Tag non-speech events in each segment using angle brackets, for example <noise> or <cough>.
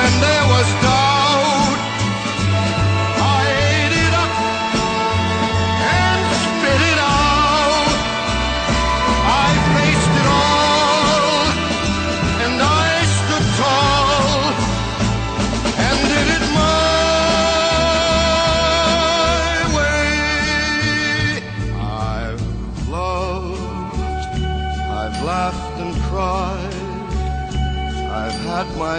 when there was doubt, I ate it up and spit it out. I faced it all, and I stood tall and did it my way. I've loved, I've laughed and cried, I've had my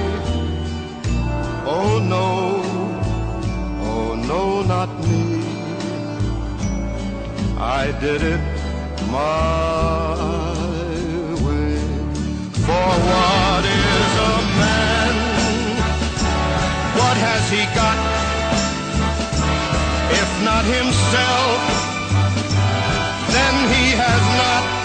oh no, oh no, not me. I did it my way. For what is a man? What has he got? If not himself, then he has not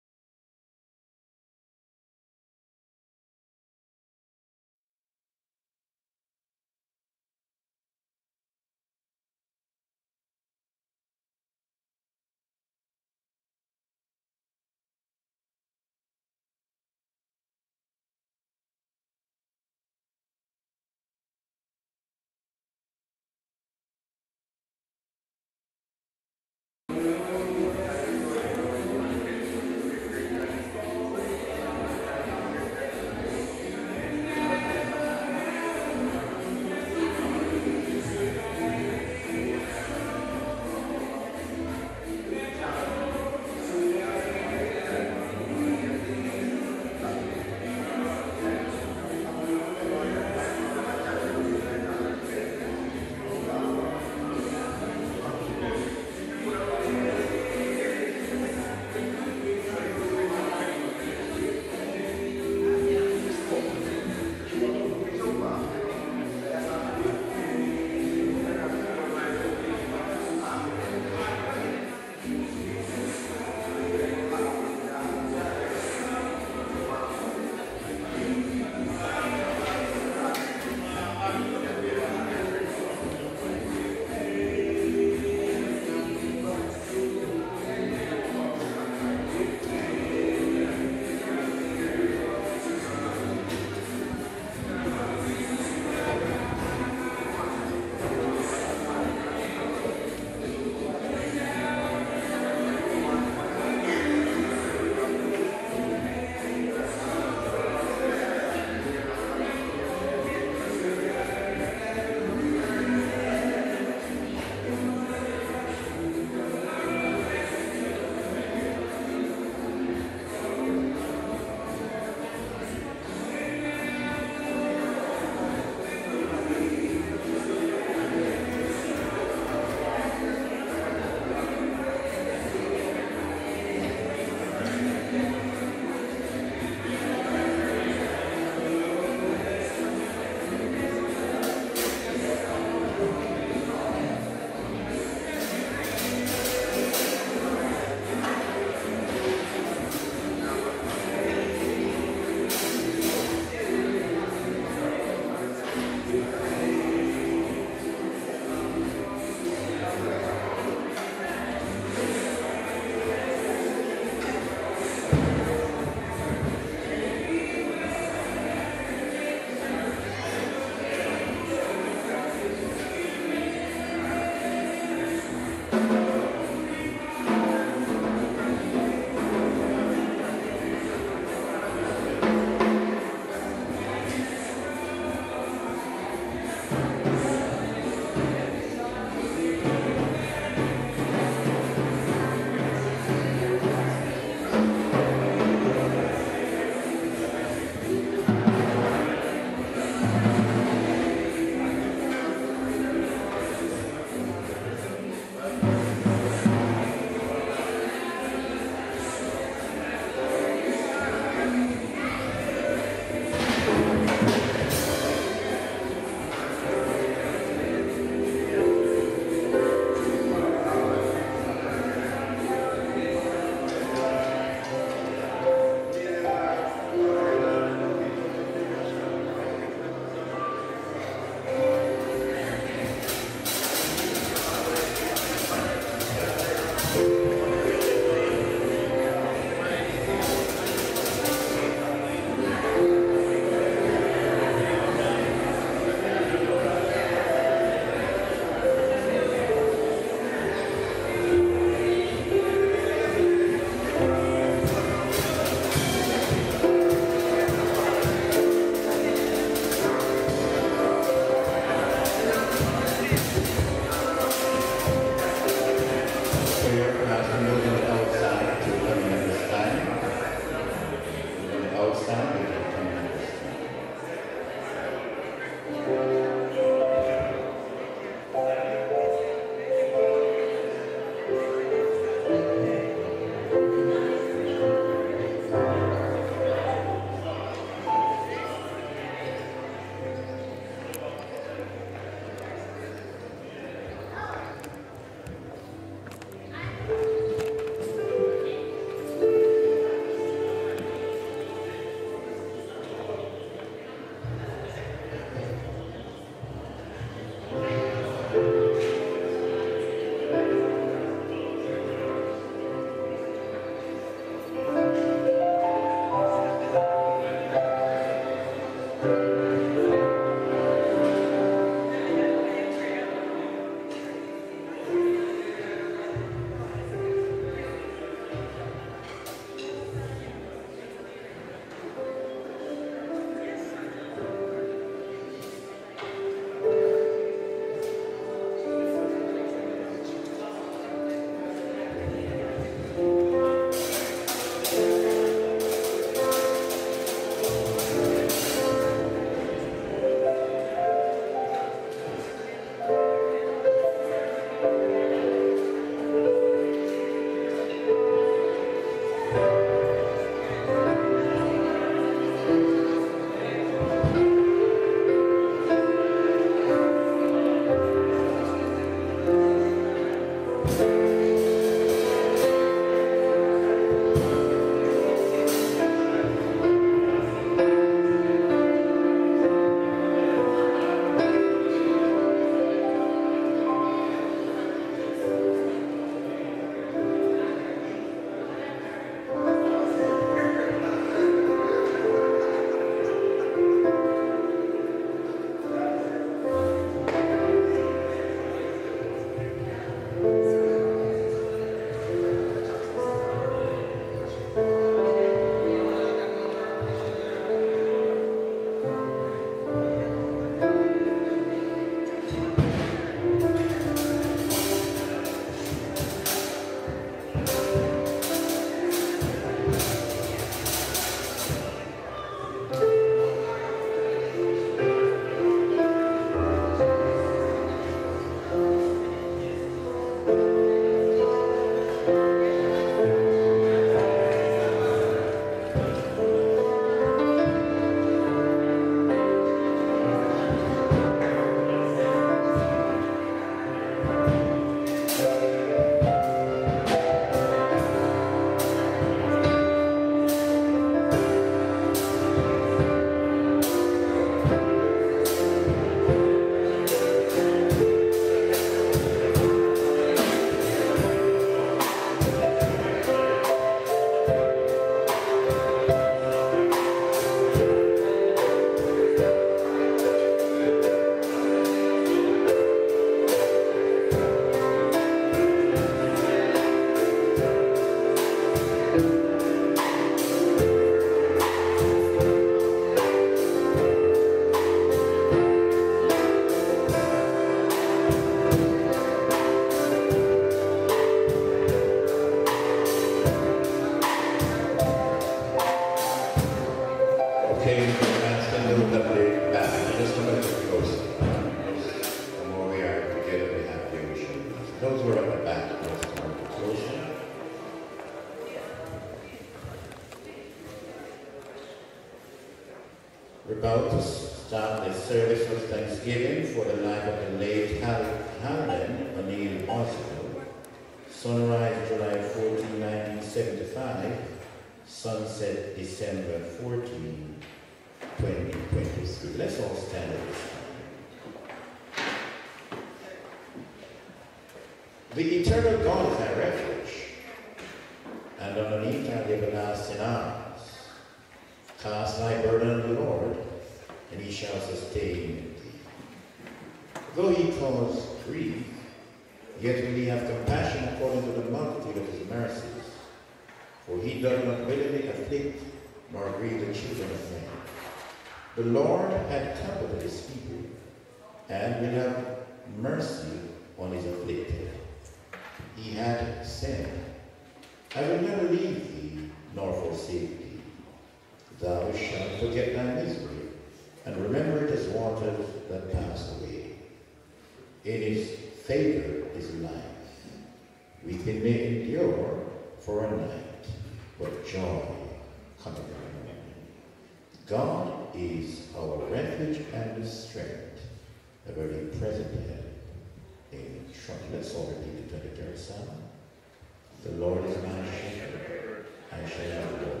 The Lord is my shepherd, I shall not want.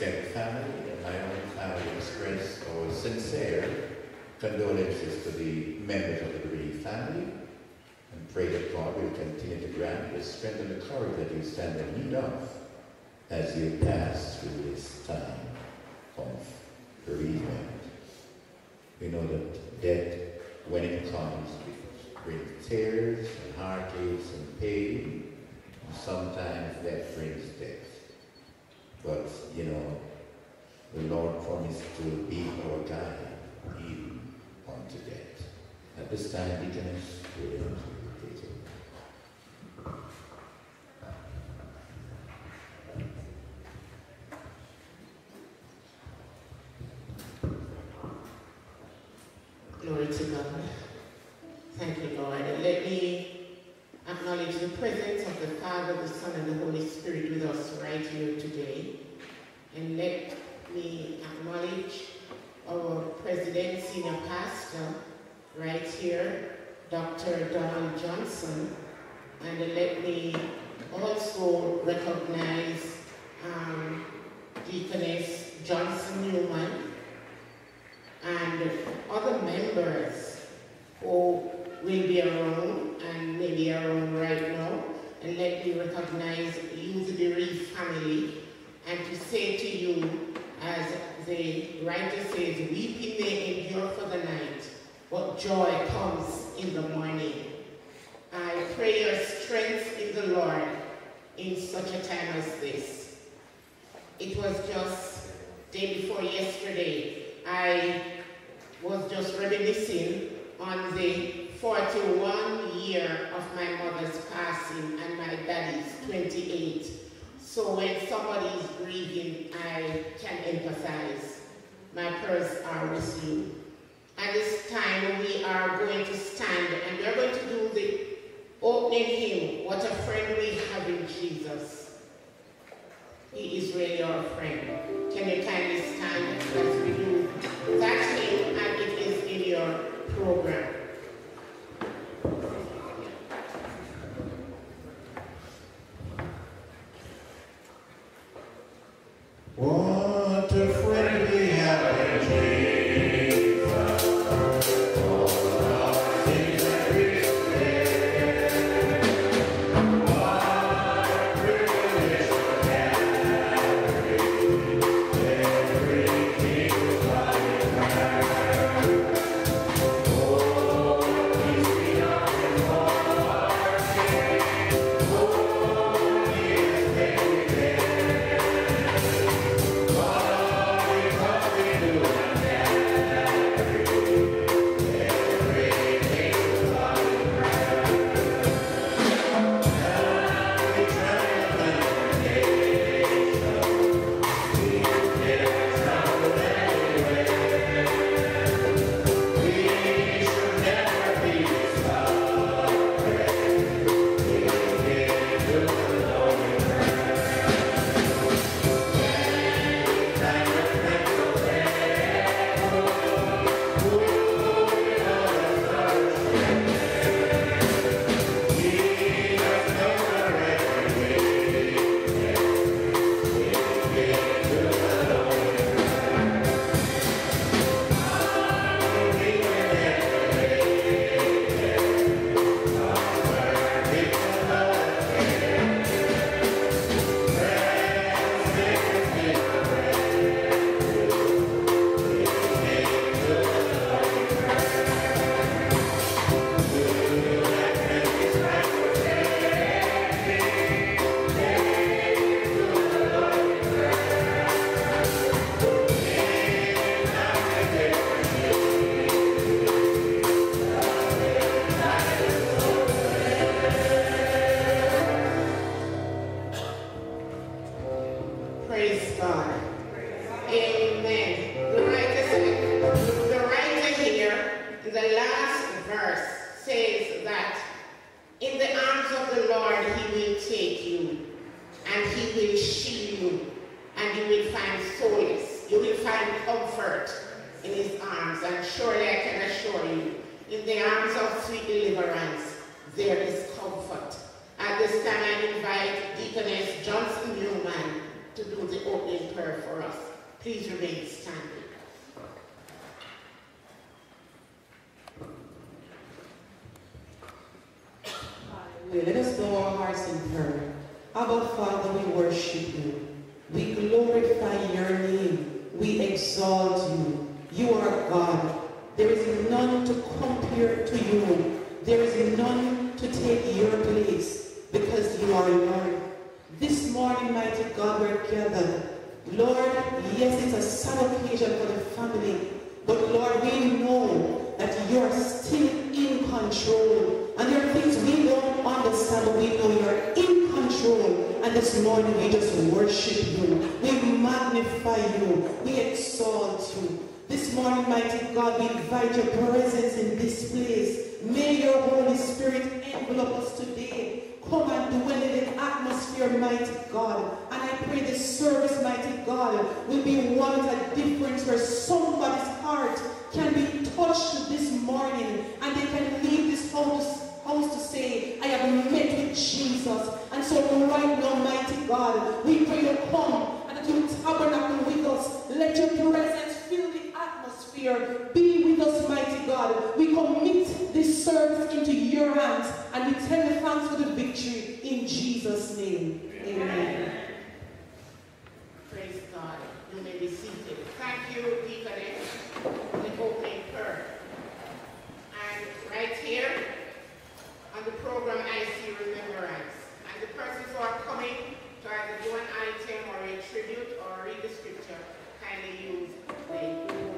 extend family and my own family express our sincere condolences to the members of the bereaved family and pray that God will continue to grant you strength and the courage that you stand in need of as you pass through this time of bereavement. We know that death, when it comes, brings tears and heartaches and pain. And sometimes that brings Or dying you unto death. At this time, deaconess, we to free the energy. God will be what a difference where somebody's heart can be touched this morning and they can leave this house house to say, I have met with Jesus. And so right now, mighty God, we pray you come and that you tabernacle with us. Let your presence fill the atmosphere. Be with us, mighty God. We commit this service into your hands and we tell you thanks for the victory in Jesus' name. Amen. Amen. Praise God. You may be seated. Thank you, Deaconess, for the opening prayer. And right here on the program, I see remembrance. And the persons who are coming to either do an item or a tribute or read the scripture, kindly use the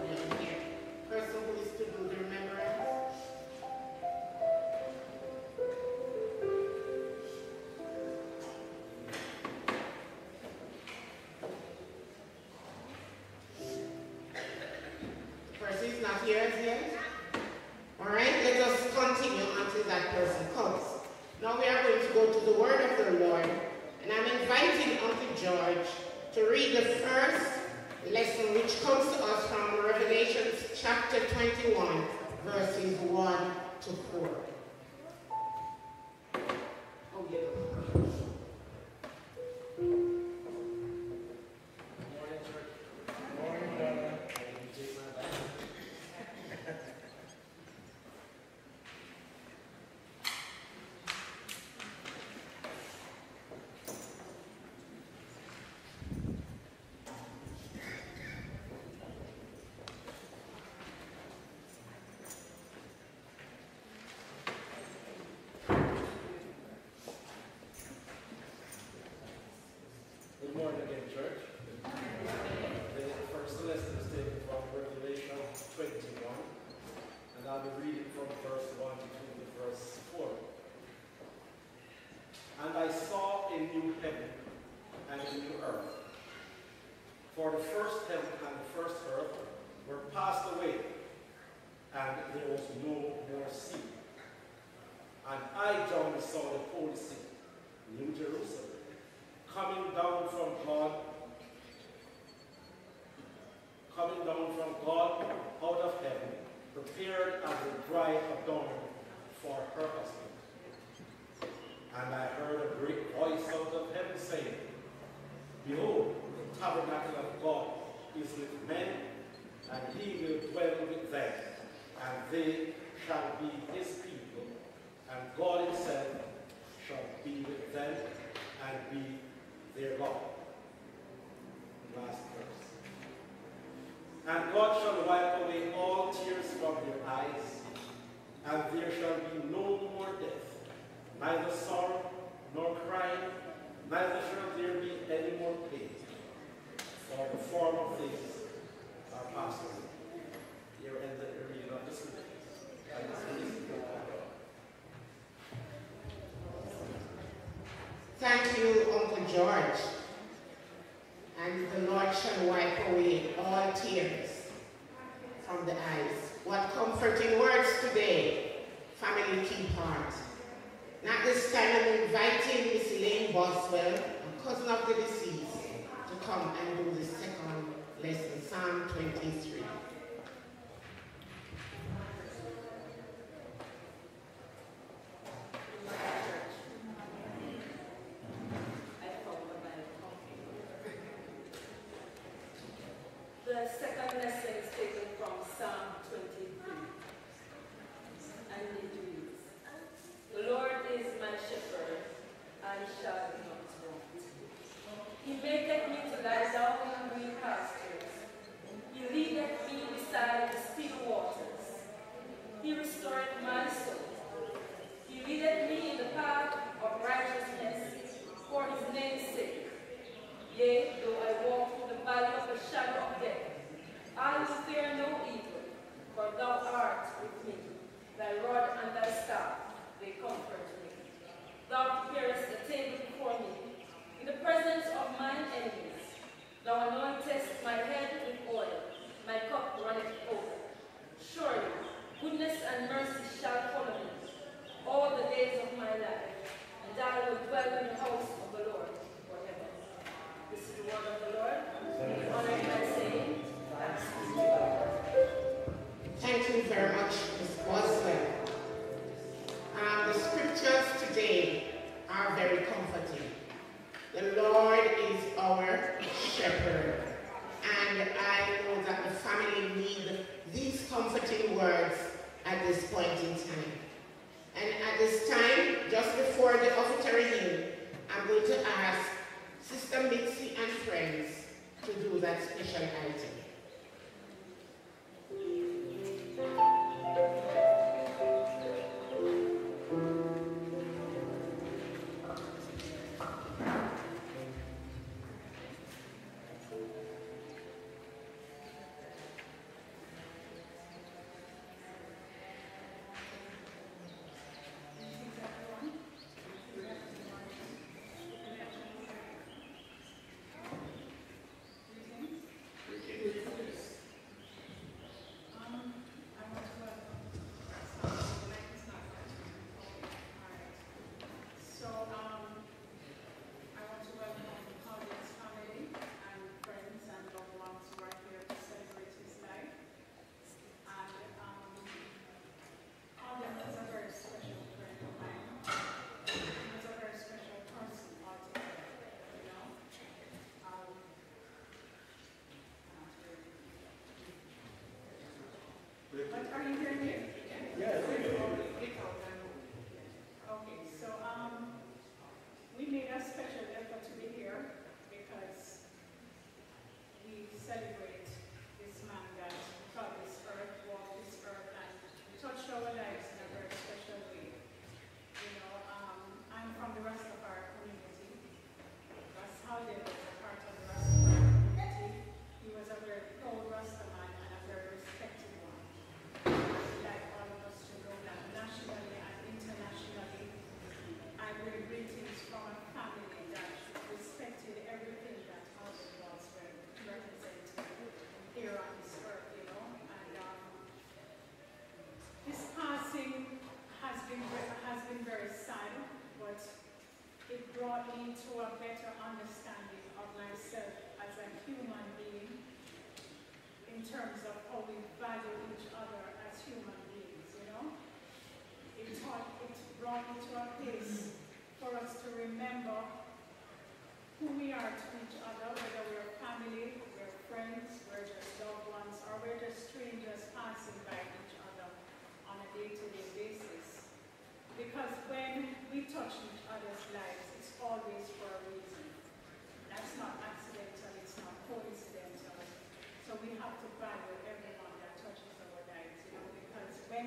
sovereign and the Lord shall wipe away all tears from the eyes. What comforting words today, family keep heart. Not this time I'm inviting Miss Elaine Boswell, a cousin of the deceased, to come and do the second lesson, Psalm 23.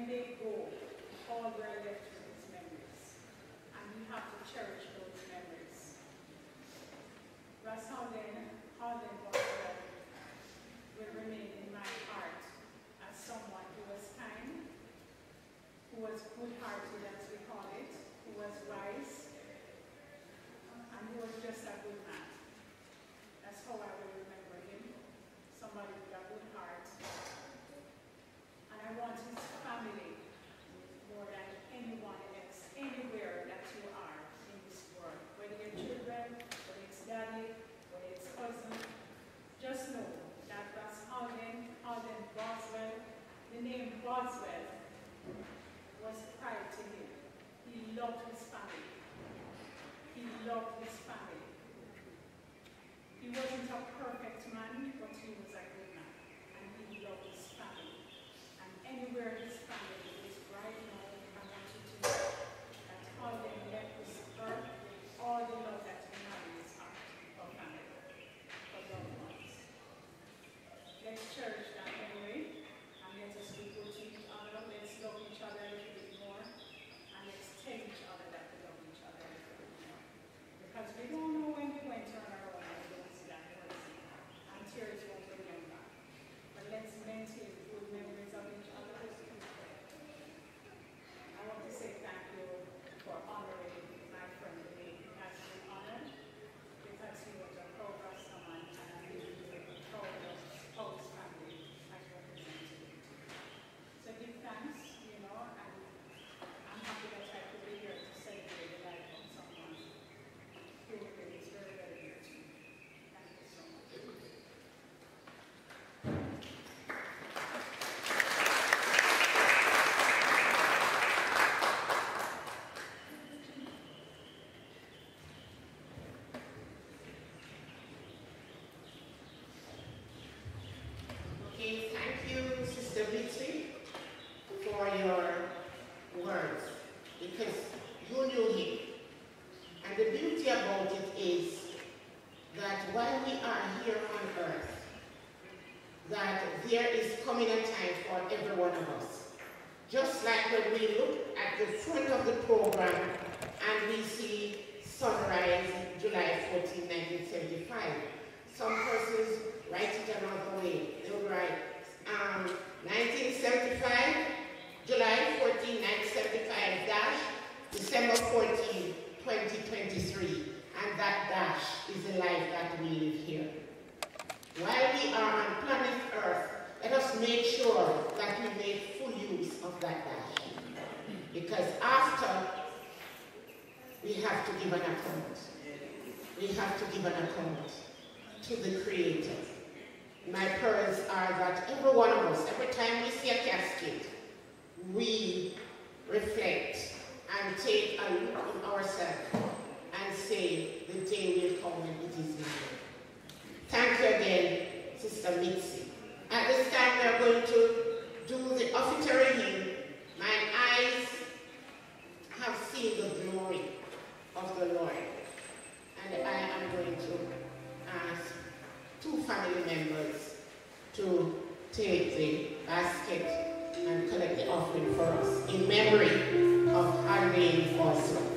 and they go all left Let's cherish that anyway, and let us be good to each other. Let's love each other a little bit more, and let's tell each other that we love each other a little bit more. Because we don't know when we went turn around and we don't see that person, and tears won't remember. But let's maintain good memories of each other. I want to say thank you for honoring my friend Lee. He has been honored because he was a proud someone and I really proud of how his family has represented him. So give thanks, you know, and I'm happy that I could be here to celebrate the life of someone who is very, very dear to me. Thank you so much. Okay, thank Sister for your words, because you knew him. And the beauty about it is that while we are here on earth, that there is coming a time for every one of us. Just like when we look at the front of the program and we see sunrise July 14, 1975. Some persons write it another way. They will write um, 1975, July 14, 1975 dash, December 14, 2023. And that dash is the life that we live here. While we are on planet Earth, let us make sure that we make full use of that dash. Because after, we have to give an account. We have to give an account to the Creator. My prayers are that every one of us, every time we see a casket, we reflect and take a look at ourselves and say, the day will come when it is needed. Thank you again, Sister Mitzi. At this time, we are going to do the offertory hymn. My eyes have seen the glory of the Lord. And I am going to ask two family members to take the basket and collect the offering for us in memory of Arlene Foster. Can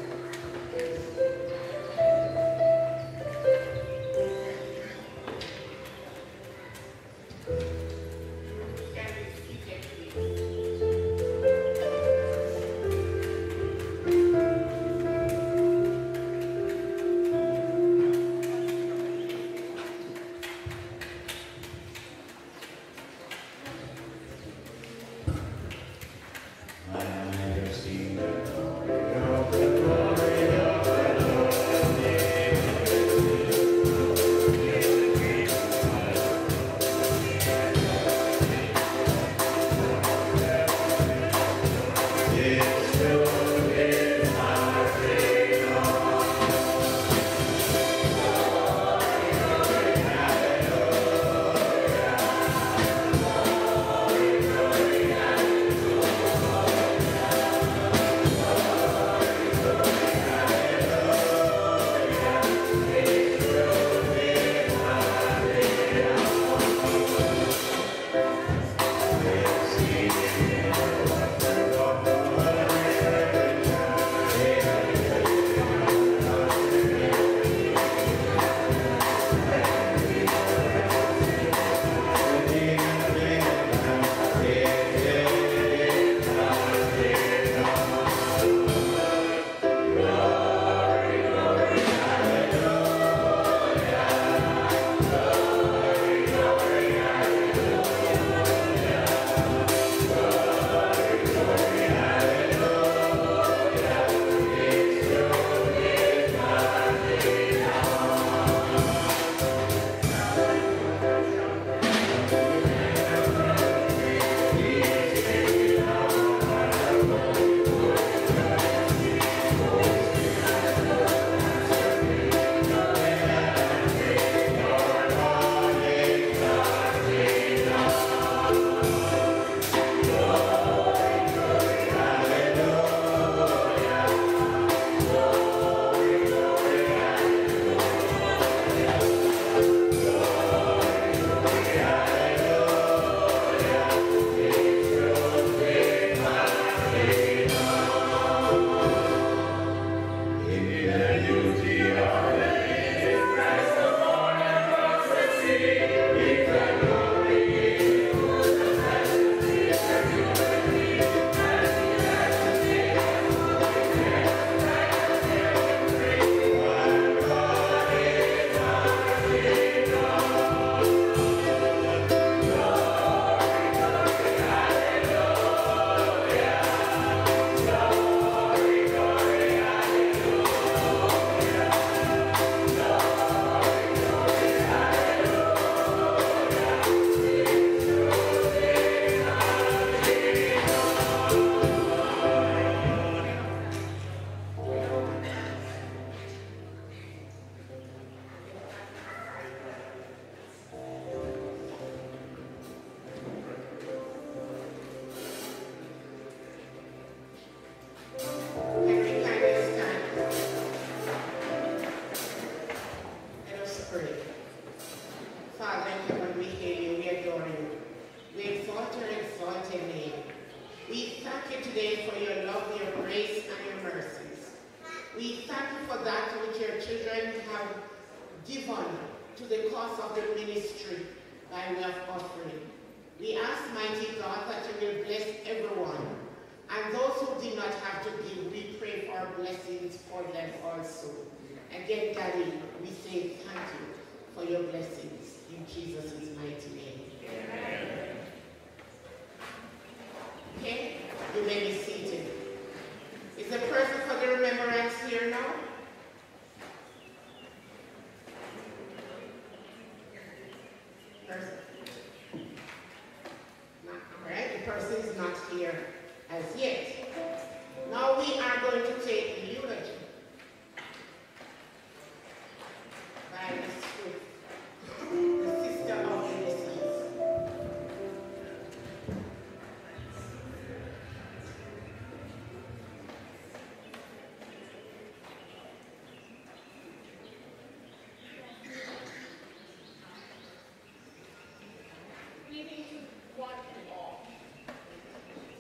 Greetings to one and all.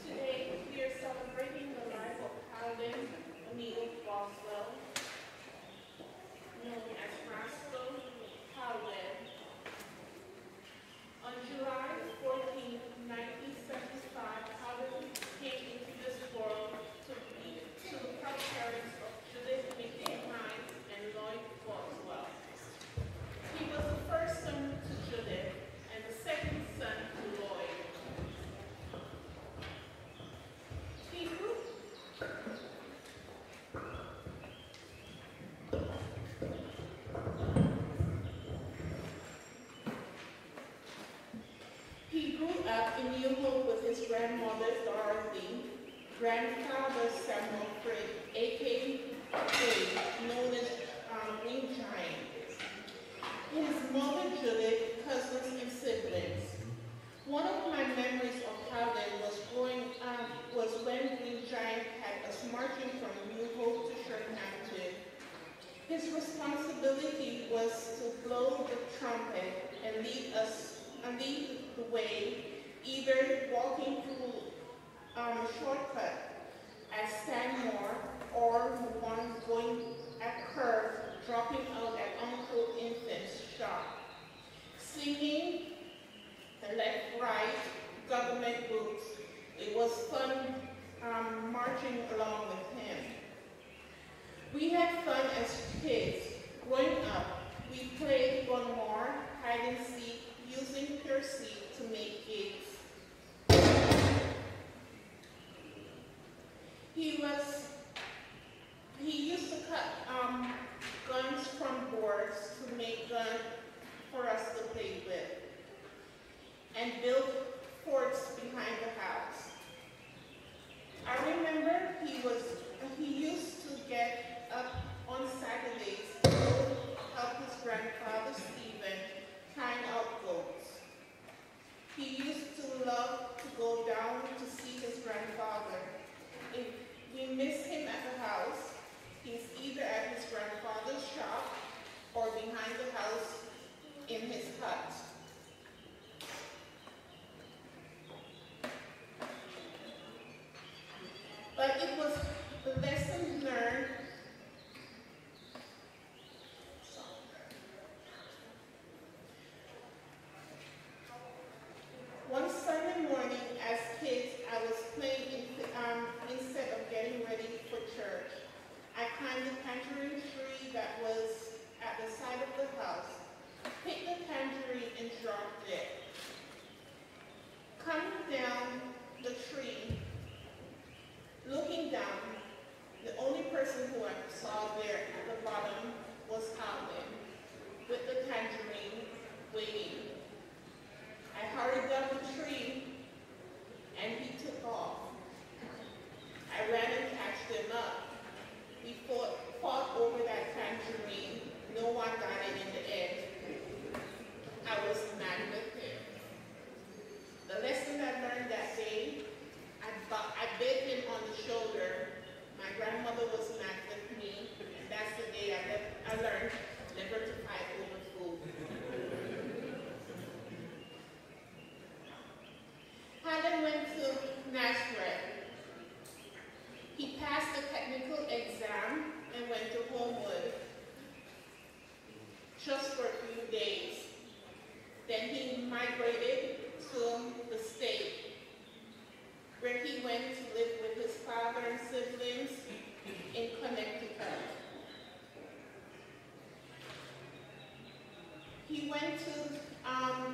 Today, we are celebrating the life of Halden O'Neill Boswell, known as Roscoe Halden. On July 14, 1975, Halden came into this world to be to the proud parents of Judith McKay Hines and Lloyd Boswell. He was the first son to Judith and the second son to Lloyd. He grew He Hope with his grandmother Dorothy, grandfather Samuel Frick, aka known as um, Green Giant, his mother Judith, cousins and siblings. One of my memories of Halden was growing up was when Green Giant had us marching from New Hope to Shermanton. His responsibility was to blow the trumpet and lead us and lead the way, either walking through um, a shortcut at Stanmore or one going at Curve, dropping out at Uncle Infant's shop. Singing the left, right, government boots. It was fun um, marching along with him. We had fun as kids. Growing up, we played one more, hide and seek, using seed to make cakes. He was, he used to cut um, guns from boards to make guns for us to play with and build forts behind the house. I remember he was, he used to get up on Saturdays to help his grandfather Stephen kind out goats. He used to love to go down to see his grandfather. We miss him at the house, he's either at his grandfather's shop or behind the house in his hut. But it was the lesson learned One Sunday morning, as kids, I was playing in, um, instead of getting ready for church. I climbed the tangerine tree that was at the side of the house, picked the tangerine and dropped it. Coming down the tree, looking down, the only person who I saw there at the bottom was Halden, with the tangerine waiting. I hurried down the tree, and he took off. I ran and catched him up. We fought, fought over that tangerine. No one got it in the end. I was mad with. The lesson I learned that day, I, I bit him on the shoulder. My grandmother was mad with me, and that's the day I, left, I learned never to fight over food. Helen went to Nashville. He passed the technical exam and went to Homewood just for a few days. Then he migrated the state, where he went to live with his father and siblings in Connecticut. He went to um,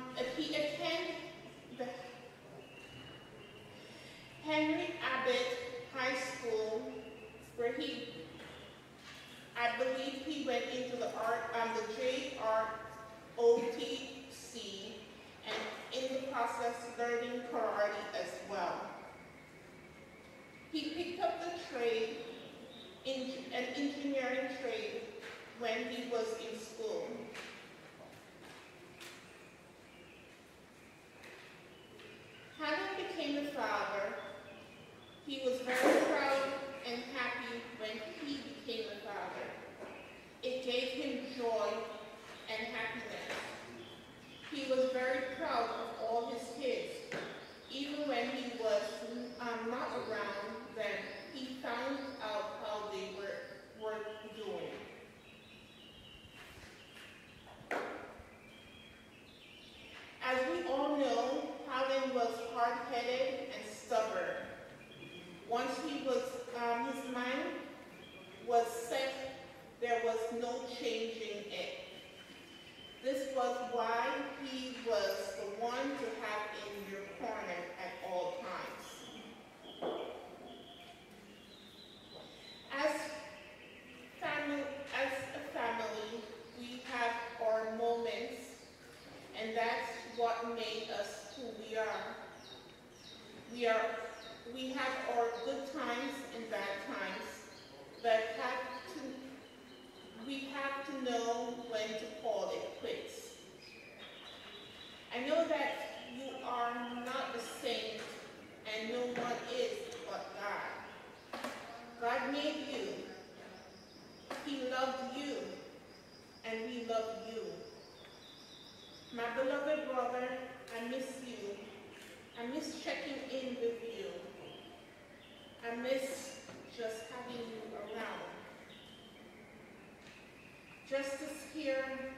Just to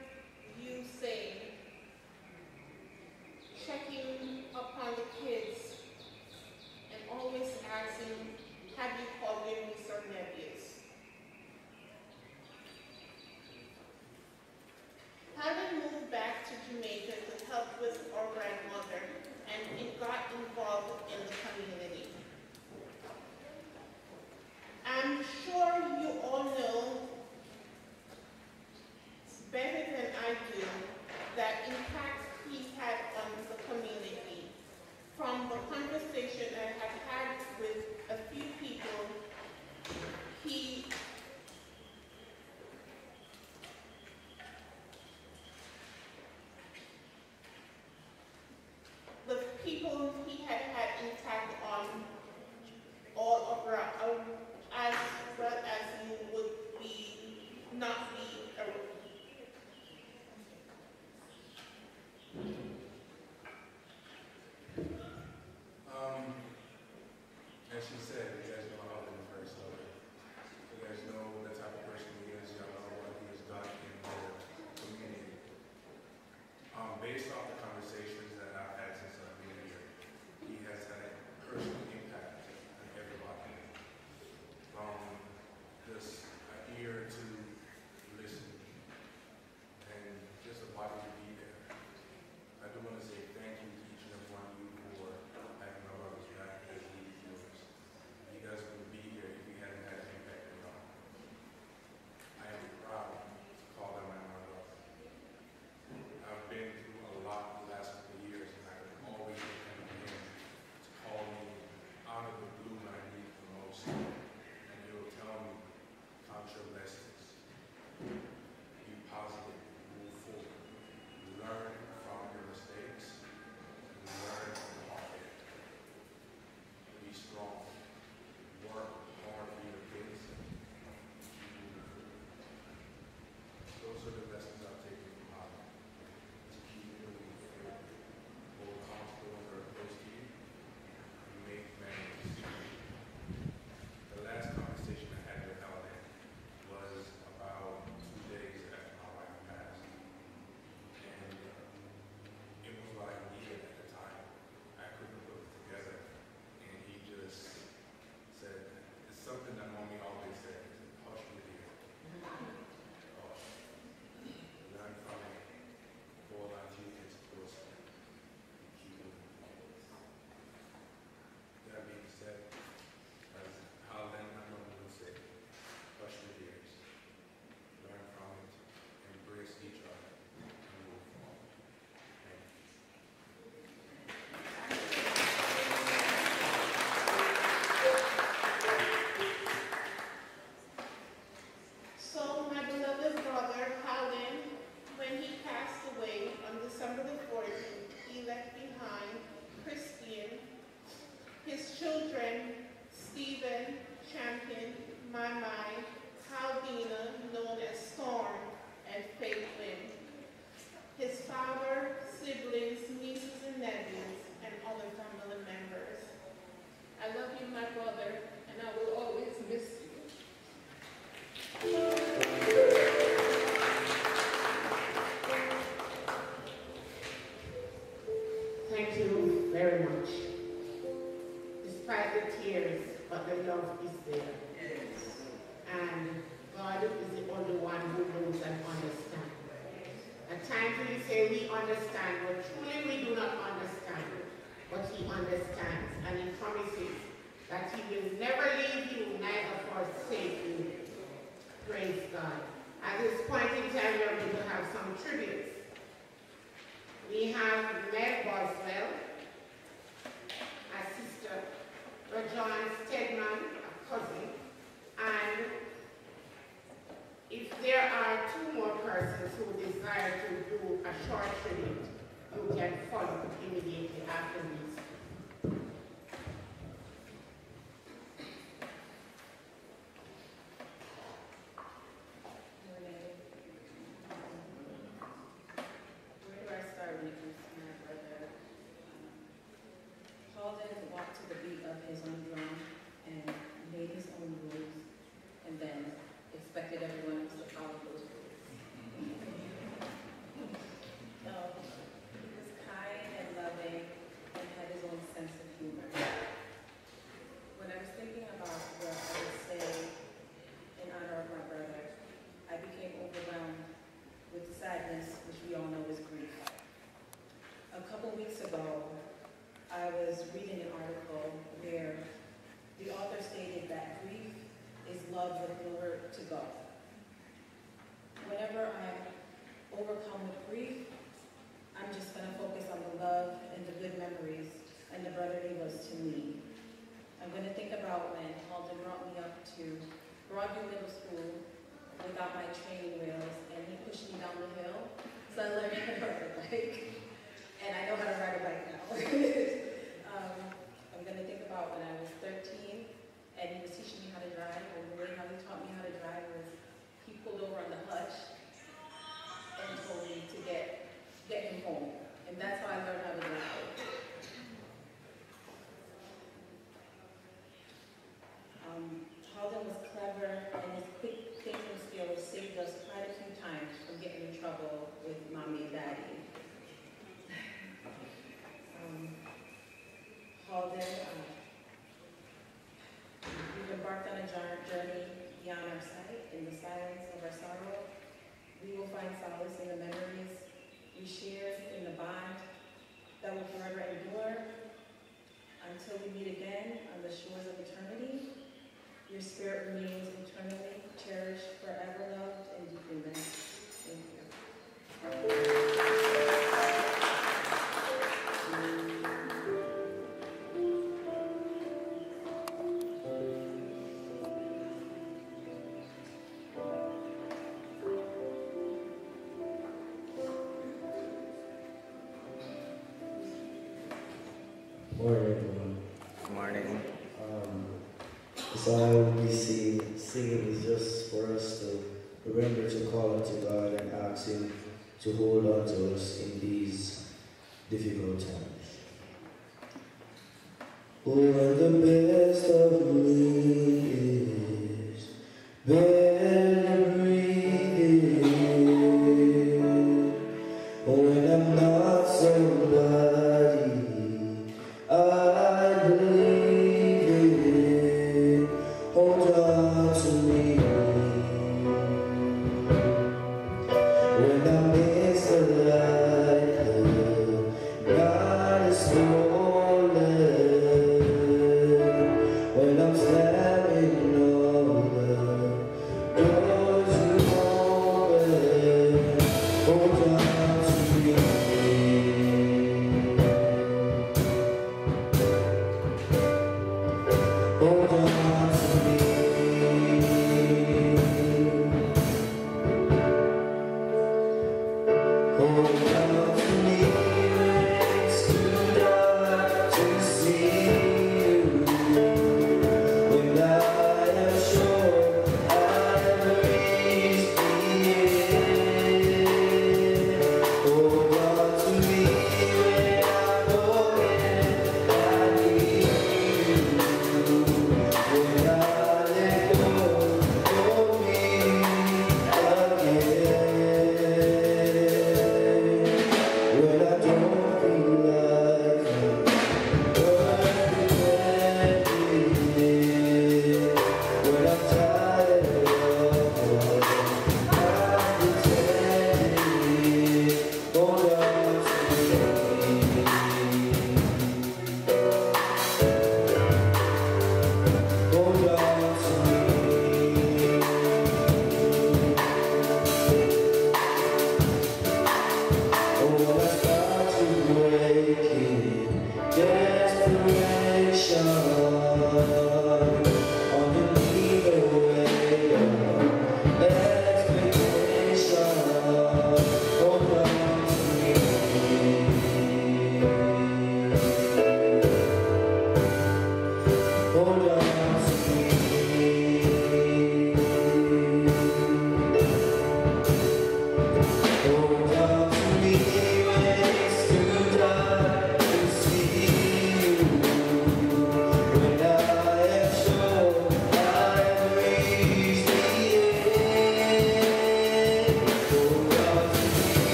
Broadview Middle School without my training wheels, and he pushed me down the hill. So I learned how to ride a bike, and I know how to ride a bike now. <laughs> um, I'm going to think about when I was 13, and he was teaching me how to drive, and way how he taught me how to drive was he pulled over on the hutch and told me to get, get him home. And that's how I learned how to drive. meet again on the shores of eternity. Your spirit remains eternally cherished forever,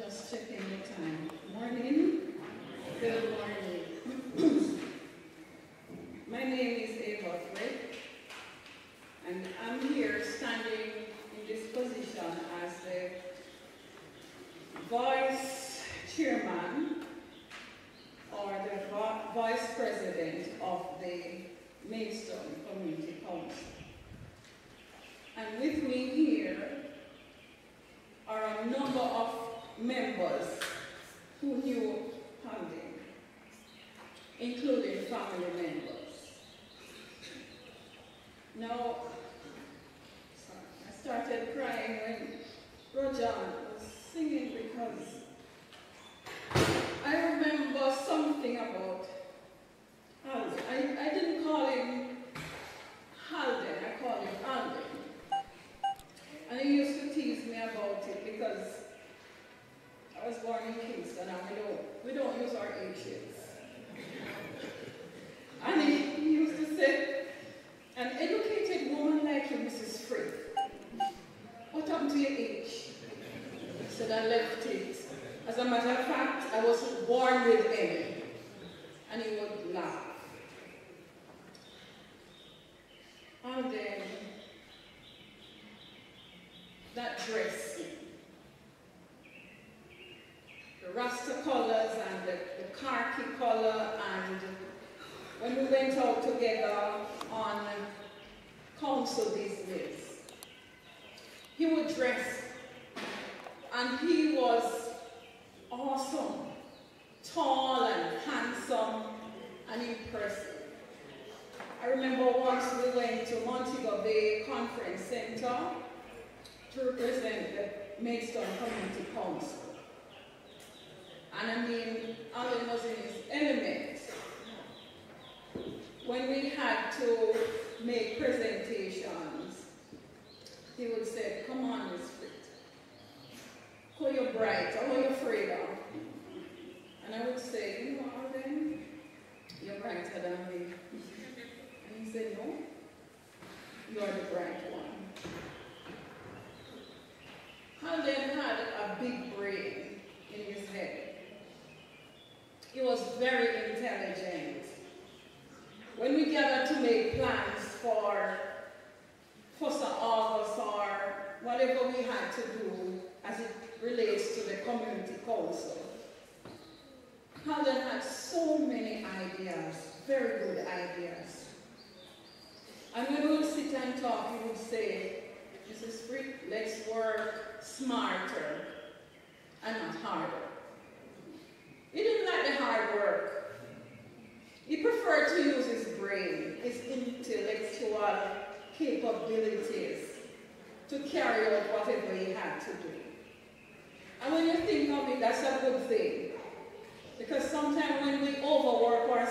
Just checking the time. Morning. Good morning.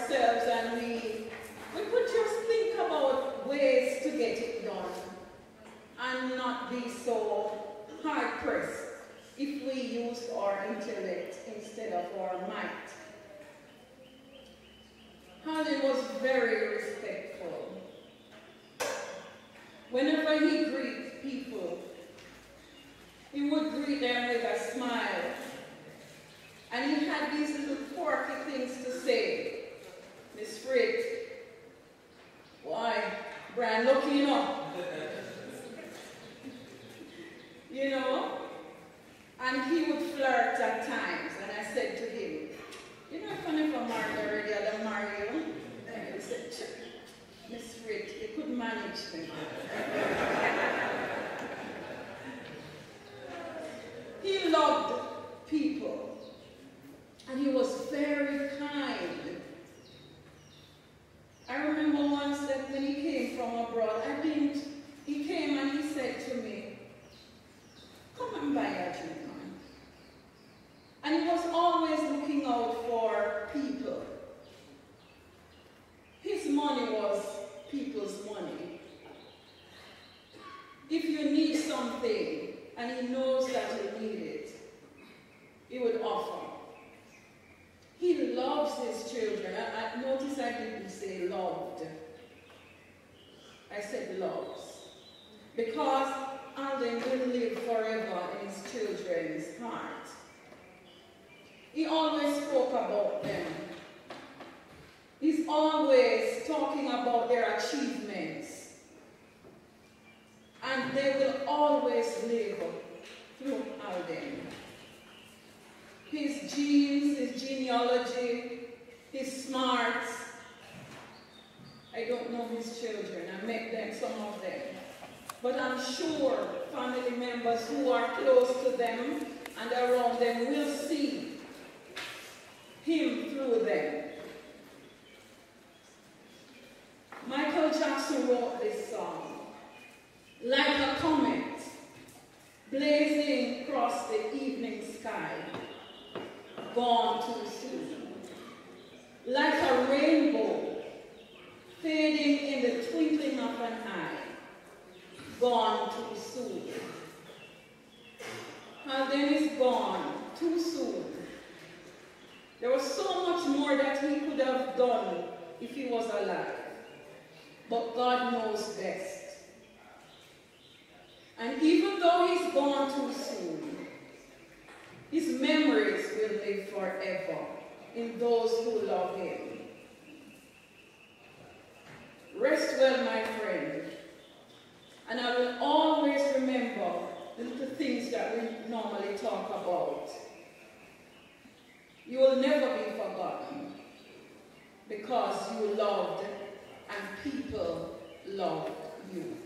ourselves and we, we could just think about ways to get it done and not be so hard-pressed if we use our intellect instead of our might. Harley was very respectful. Whenever he greeted people, he would greet them with a smile. And he had these little quirky things to say. Miss Fritz. Why, brand you up. you know? And he would flirt at times, and I said to him, you know, not coming never married already, I'd. And he said, Miss Reed, you could manage me. he loved people, and he was very kind I remember once that when he came from abroad, I didn't, he came and he said to me, come and buy a drink, man. And he was always looking out for people. His money was people's money. If you need something and he knows that you need it, he would offer. He loves his children. I, I notice I didn't say loved. I said loves. Because Halden will live forever in his children's heart. He always spoke about them. He's always talking about their achievements. And they will always live through Halden. His genes, his genealogy, his smarts. I don't know his children. I met them, some of them. But I'm sure family members who are close to them and around them will see him through them. Michael Jackson wrote this song. Like a comet blazing across the evening sky, gone too soon. Like a rainbow fading in the twinkling of an eye, gone too soon. And then is gone too soon. There was so much more that he could have done if he was alive. But God knows best. And even though he's gone too soon, his memories will live forever in those who love him. Rest well, my friend. And I will always remember the little things that we normally talk about. You will never be forgotten because you loved and people loved you.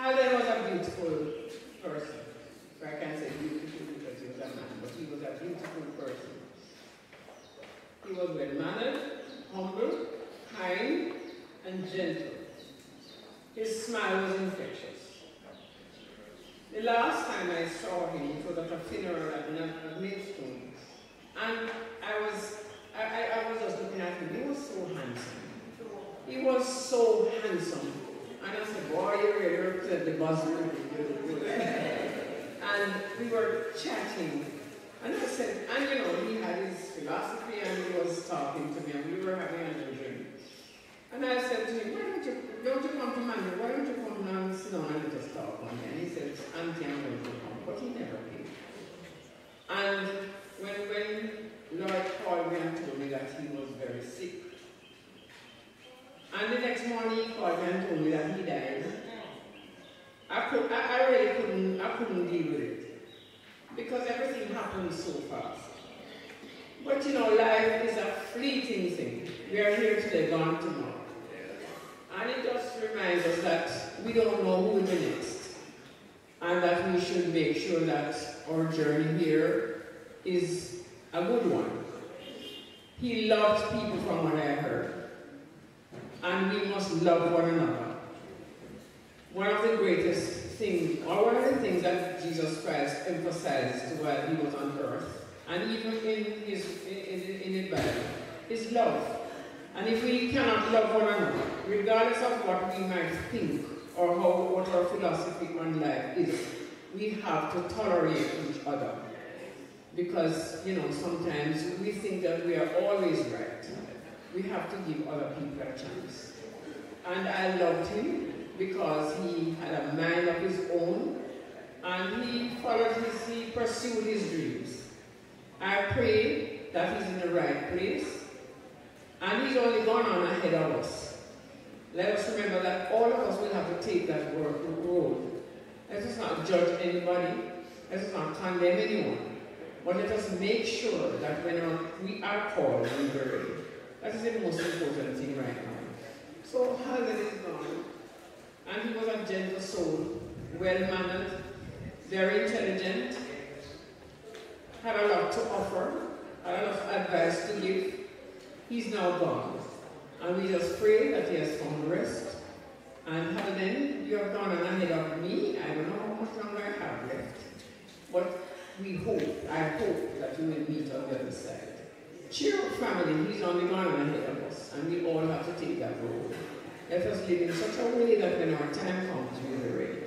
Halden was a beautiful person. I can't say beautiful because he was a man, but he was a beautiful person. He was well mannered, humble, kind, and gentle. His smile was infectious. The last time I saw him, it was at a funeral at, at Millstone. And I was, I, I was just looking at him. He was so handsome. He was so handsome. And I said, boy, you buzzword. and we were chatting. And I said, and you know, he had his philosophy and he was talking to me and we were having a drink. And I said to him, why don't you, don't you come to Mandy? Why don't you come down and sit down and us talk one day? And he said, Auntie, I'm going to come. But he never came. And when, when Lloyd called me and told me that he was very sick, and the next morning he called me and told me that he died. I could I, I really couldn't I couldn't deal with it. Because everything happened so fast. But you know, life is a fleeting thing. We are here today, gone tomorrow. And it just reminds us that we don't know who will be next. And that we should make sure that our journey here is a good one. He loved people from what I heard and we must love one another. One of the greatest things, or one of the things that Jesus Christ emphasized while he was on earth, and even in his in, in the Bible, is love. And if we cannot love one another, regardless of what we might think or how what our philosophy on life is, we have to tolerate each other. Because, you know, sometimes we think that we are always right we have to give other people a chance. And I loved him because he had a mind of his own and he followed his, he pursued his dreams. I pray that he's in the right place And he's only gone on ahead of us. Let us remember that all of us will have to take that road. Let us not judge anybody. Let us not condemn anyone. But let us make sure that when we are called, we ready. That is the most important thing right now. So Halden is gone. And he was a gentle soul, well-mannered, very intelligent, had a lot to offer, had a lot of advice to give. He's now gone. And we just pray that he has found rest. And Halden, you have gone on ahead of me. I don't know how much longer I have left. But we hope, I hope that we will meet on the other side. Cheer up, family. He's only gone ahead of us. And we all have to take that road. Let us live in such a way that when our time comes, we will ready.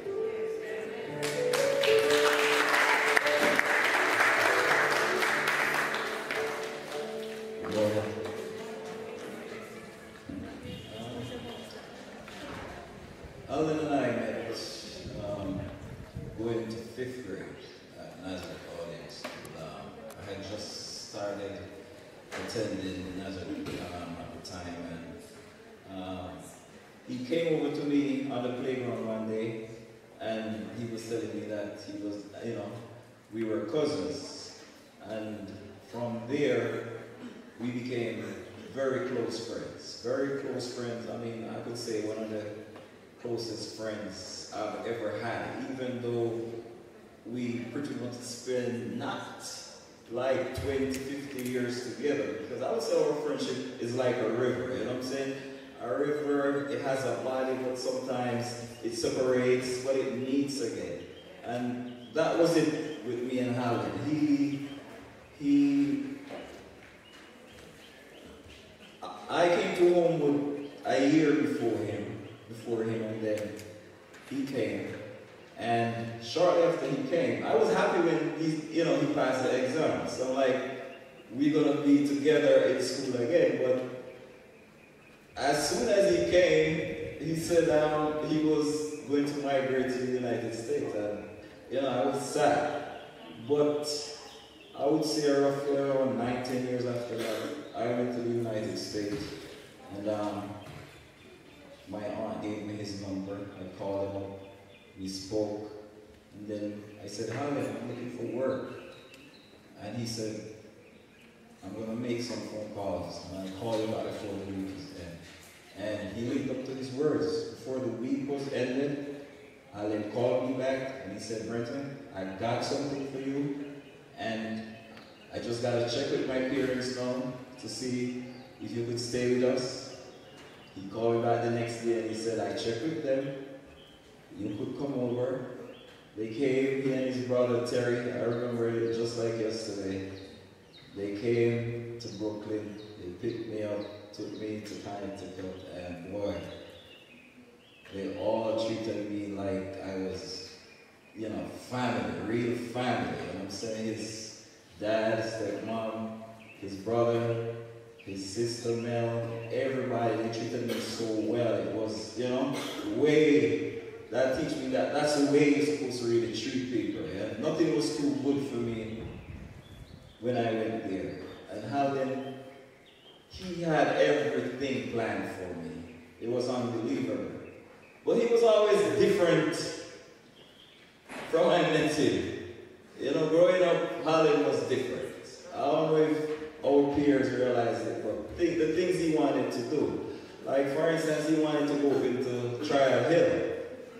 Like, for instance, he wanted to go into Trial Hill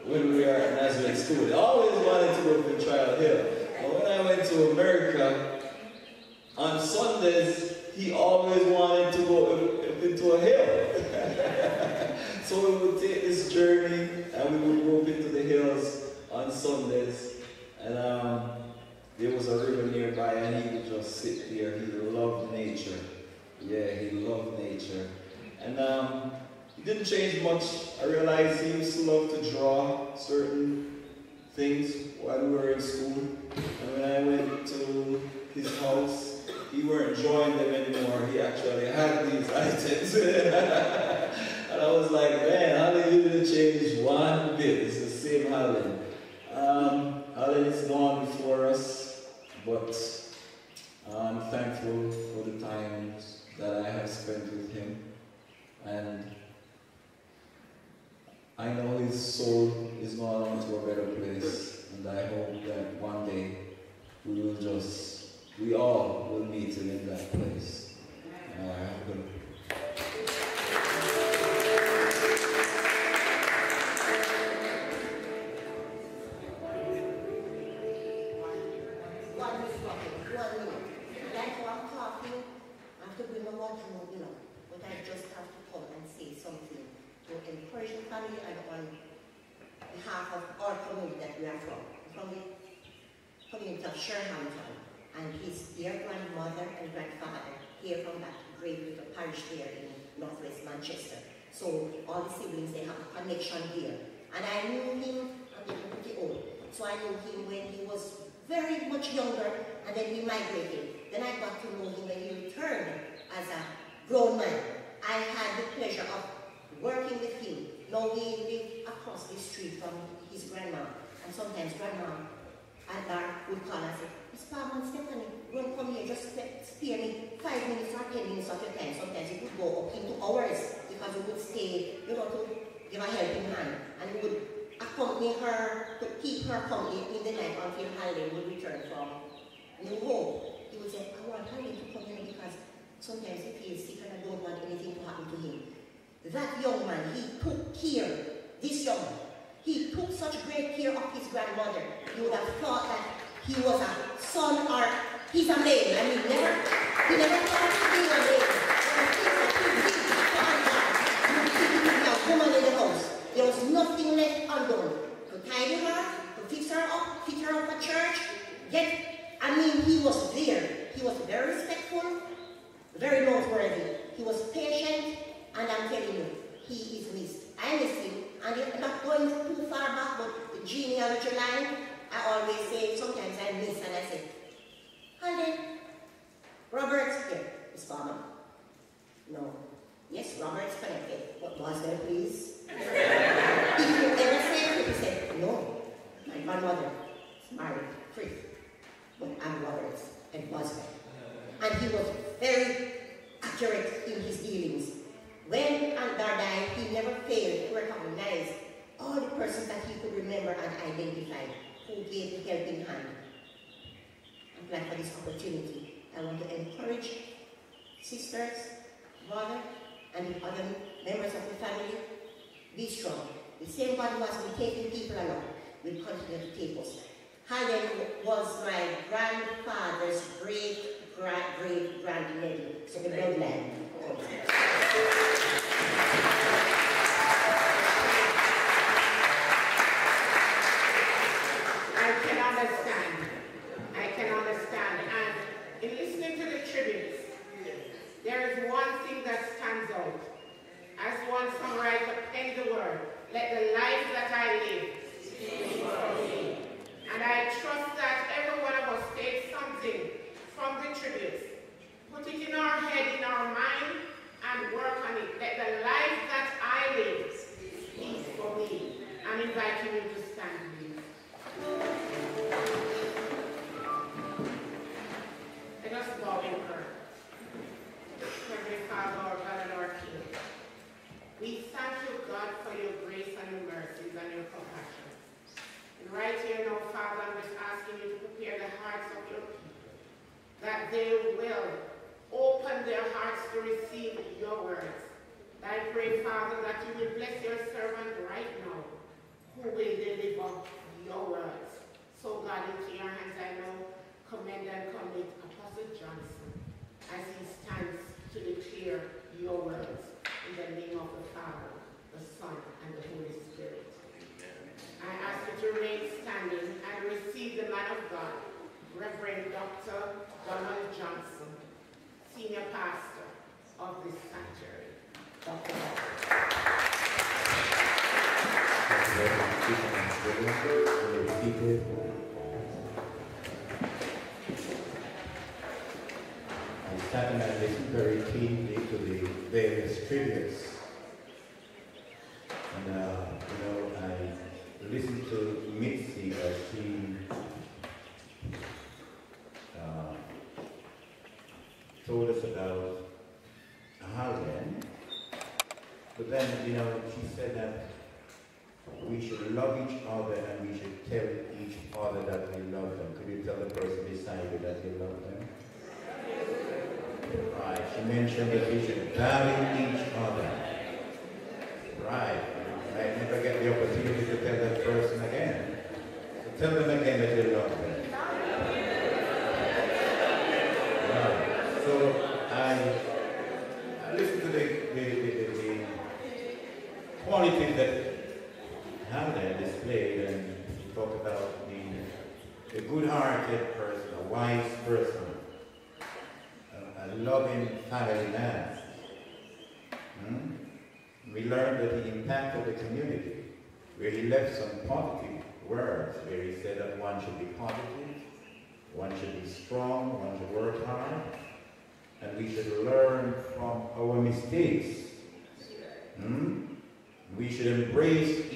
when we were at Nazareth School. He always wanted to go up in Trial Hill. But when I went to America, on Sundays, he always wanted to go into a hill. <laughs> so we would take this journey and we would go into the hills on Sundays. And um, there was a river nearby and he would just sit there. He loved nature. Yeah, he loved nature. And um, he didn't change much. I realized he used to love to draw certain things while we were in school. And when I went to his house, he weren't drawing them anymore. He actually had these <laughs> items. and I was like, man, did you didn't change one bit? It's the same Halden. Um, Halden is gone before us. But I'm thankful for the times that I have spent with him. And I know his soul is gone on to a better place. And I hope that one day we will just, we all will meet him in that place. And behalf of our community that we are from, from the community of Sherhampton and his dear grandmother and grandfather here from that great little parish there in northwest Manchester. So all the siblings, they have a connection here. And I knew him, I'm pretty old, so I knew him when he was very much younger, and then he migrated. Then I got to know him when he returned as a grown man. I had the pleasure of working with him. Now we live across the street from his grandma, and sometimes grandma and Bar would call and say, Miss Palmer and Stephanie, run come here, just spare me five minutes or ten minutes of your time. Sometimes it would go up into hours because we would stay, you know, to give a helping hand. And we would accompany her, to keep her company in the night until Halden would return from New Hope. He would say, I want Halden to come here because sometimes he feels sick and I don't want anything to happen to him. That young man, he took care, this young man, he took such great care of his grandmother. You would have thought that he was a son or he's a male. I mean, never, he never thought. He was a a woman in the house. There was nothing left undone. To tidy her, to fix her up, fit her up for church, get, I mean, he was there. He was very respectful, very noteworthy. He was patient, and I'm telling you, he is missed. I miss him, and I'm not going too far back, but the genealogy line, I always say, sometimes I miss, and I say, Honey, Robert's here, Miss Farmer. No. Yes, Robert's connected. What was there, please? <laughs> if you ever say it, you say, no, my grandmother is married, free. But I'm Roberts and was there. And he was very accurate in his dealings. When Andar died, he never failed to recognize the that he could remember and identify who gave the helping hand. I'm glad for this opportunity. I want to encourage sisters, brother, and the other members of the family, be strong. The same God who has been taking people along will continue to take us. Halden was my grandfather's great great great grandnephew, so the bloodline. then you know mistakes. Hmm? We should embrace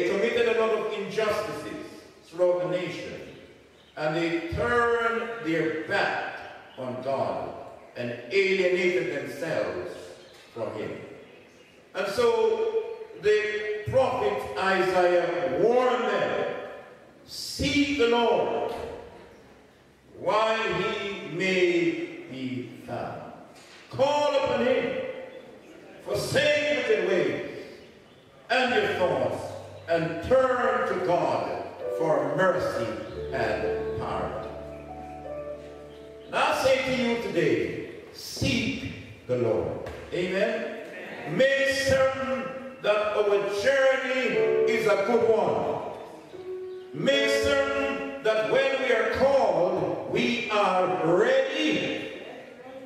They committed a lot of injustices throughout the nation, and they turned their back on God and alienated themselves from him. And so the prophet Isaiah warned them, seek the Lord while he may be found. Call upon him, forsake wicked ways and your thoughts, and turn to God for mercy and pardon. And I say to you today, seek the Lord. Amen? Amen. Make certain that our journey is a good one. Make certain that when we are called, we are ready.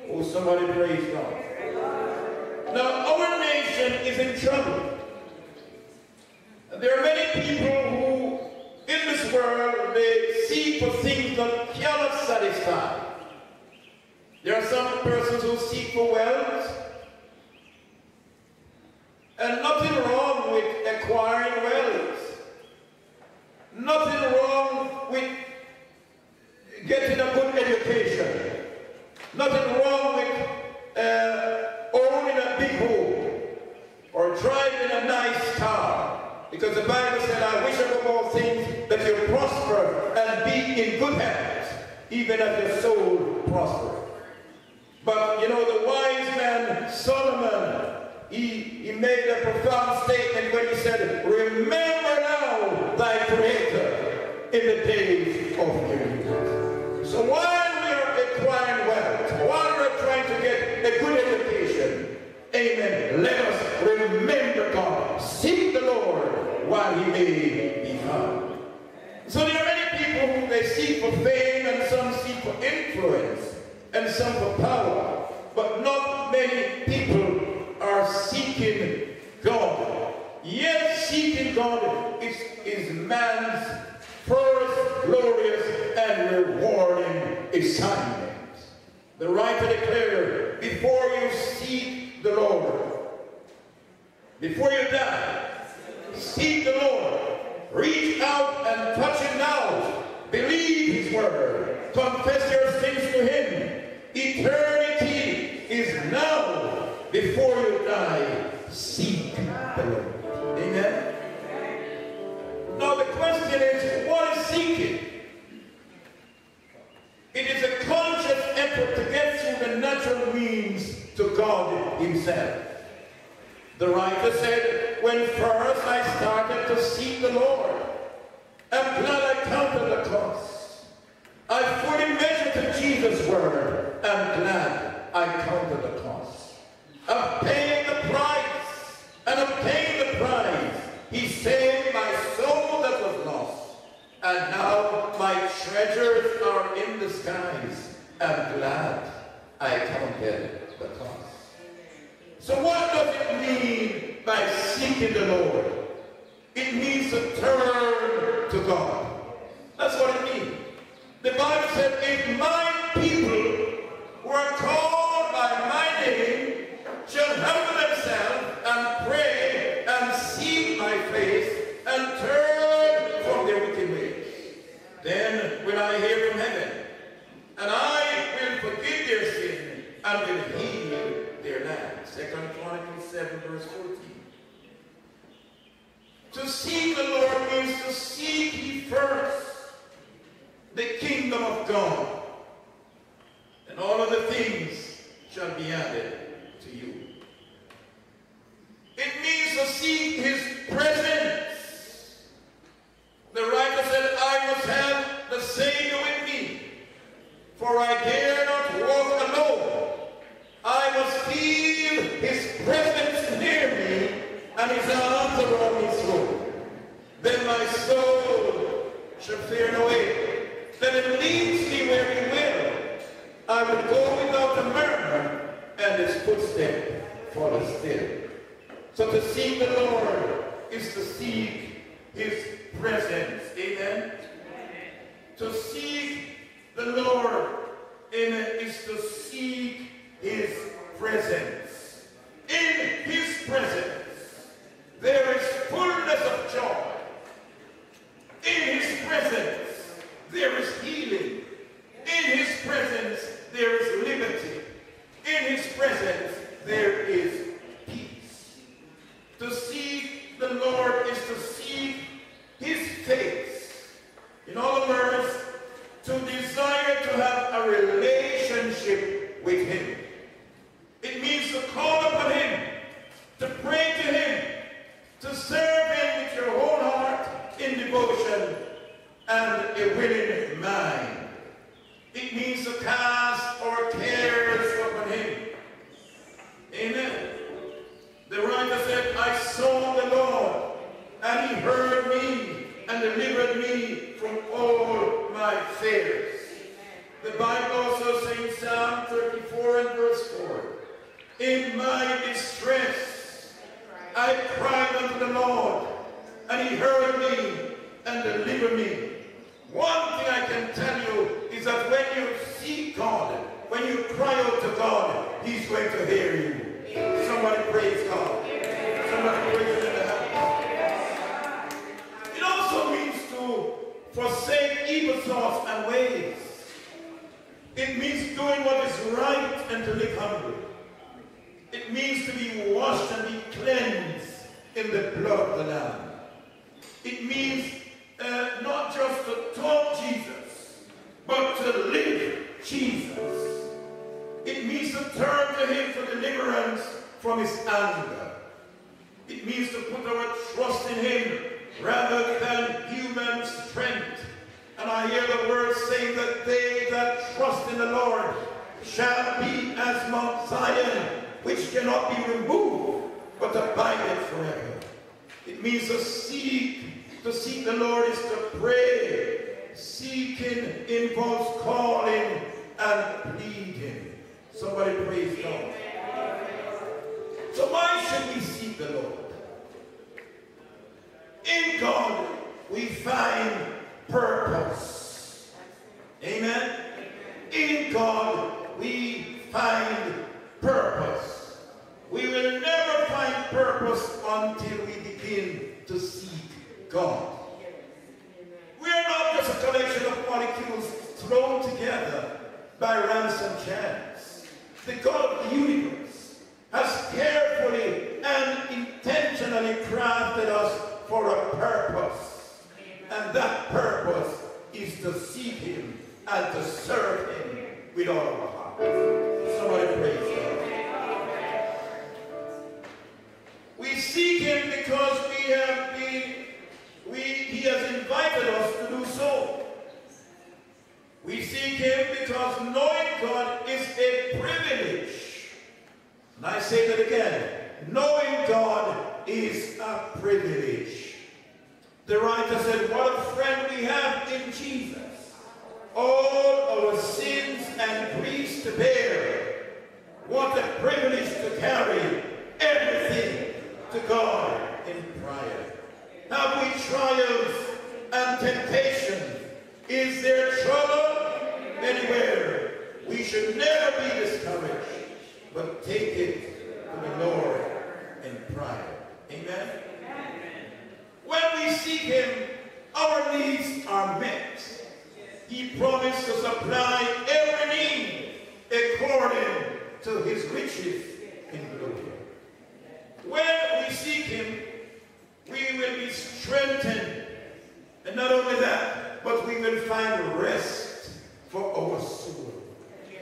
Oh, somebody praise God. Now, our nation is in trouble. There are many people who, in this world, they seek for things that cannot satisfy. There are some persons who seek for wealth, and nothing wrong with acquiring wealth. Nothing wrong with getting a good education. Nothing wrong with uh, owning a big home or driving a nice car. Because the Bible said, I wish above all things that you prosper and be in good health, even as your soul prosper. But you know, the wise man Solomon, he, he made a profound statement when he said, Remember now thy Creator in the days of your. So while we are acquiring wealth, while we are trying to get a good education, amen, let us remember God. While he may be found. So there are many people who they seek for fame and some seek for influence and some for power. But not many people are seeking God. Yet seeking God is, is man's first glorious and rewarding assignment. The writer declared, before you seek the Lord, before you die, seek the Lord. Reach out and touch him now. Believe his word. Confess your sins to him. Eternity is now. Before you die, seek the Lord. Amen? Now the question is, what is seeking? It is a conscious effort to get through the natural means to God himself. The writer said, when first I started to seek the Lord, I'm glad I counted the cost. I fully measured to Jesus' word. I'm glad I counted the cost. I'm paying the price, and I'm paying the price. He saved my soul that was lost. And now my treasures are in the skies. I'm glad I counted the cost. So what does it mean by seeking the Lord? It means to turn to God. Means to seek, to seek the Lord is to pray. Seeking involves calling and pleading. Somebody praise God. So why should we seek the Lord? In God we find purpose. Amen? In God we find purpose. We will never find purpose until we begin to seek God. We are not just a collection of molecules thrown together by random chance. The God of the universe has carefully and intentionally crafted us for a purpose. And that purpose is to seek him and to serve him with all of our hearts. Somebody praise God. We seek him because we have been, we, he has invited us to do so. We seek him because knowing God is a privilege. And I say that again. Knowing God is a privilege. The writer said, what a friend we have in Jesus. All our sins and griefs to bear. What a privilege to carry everything to God in prayer. Have we trials and temptation? Is there trouble anywhere? We should never be discouraged, but take it to the Lord in prayer. Amen? When we seek him, our needs are met. He promised to supply every need according to his riches in glory. When we seek him, we will be strengthened. And not only that, but we will find rest for our soul.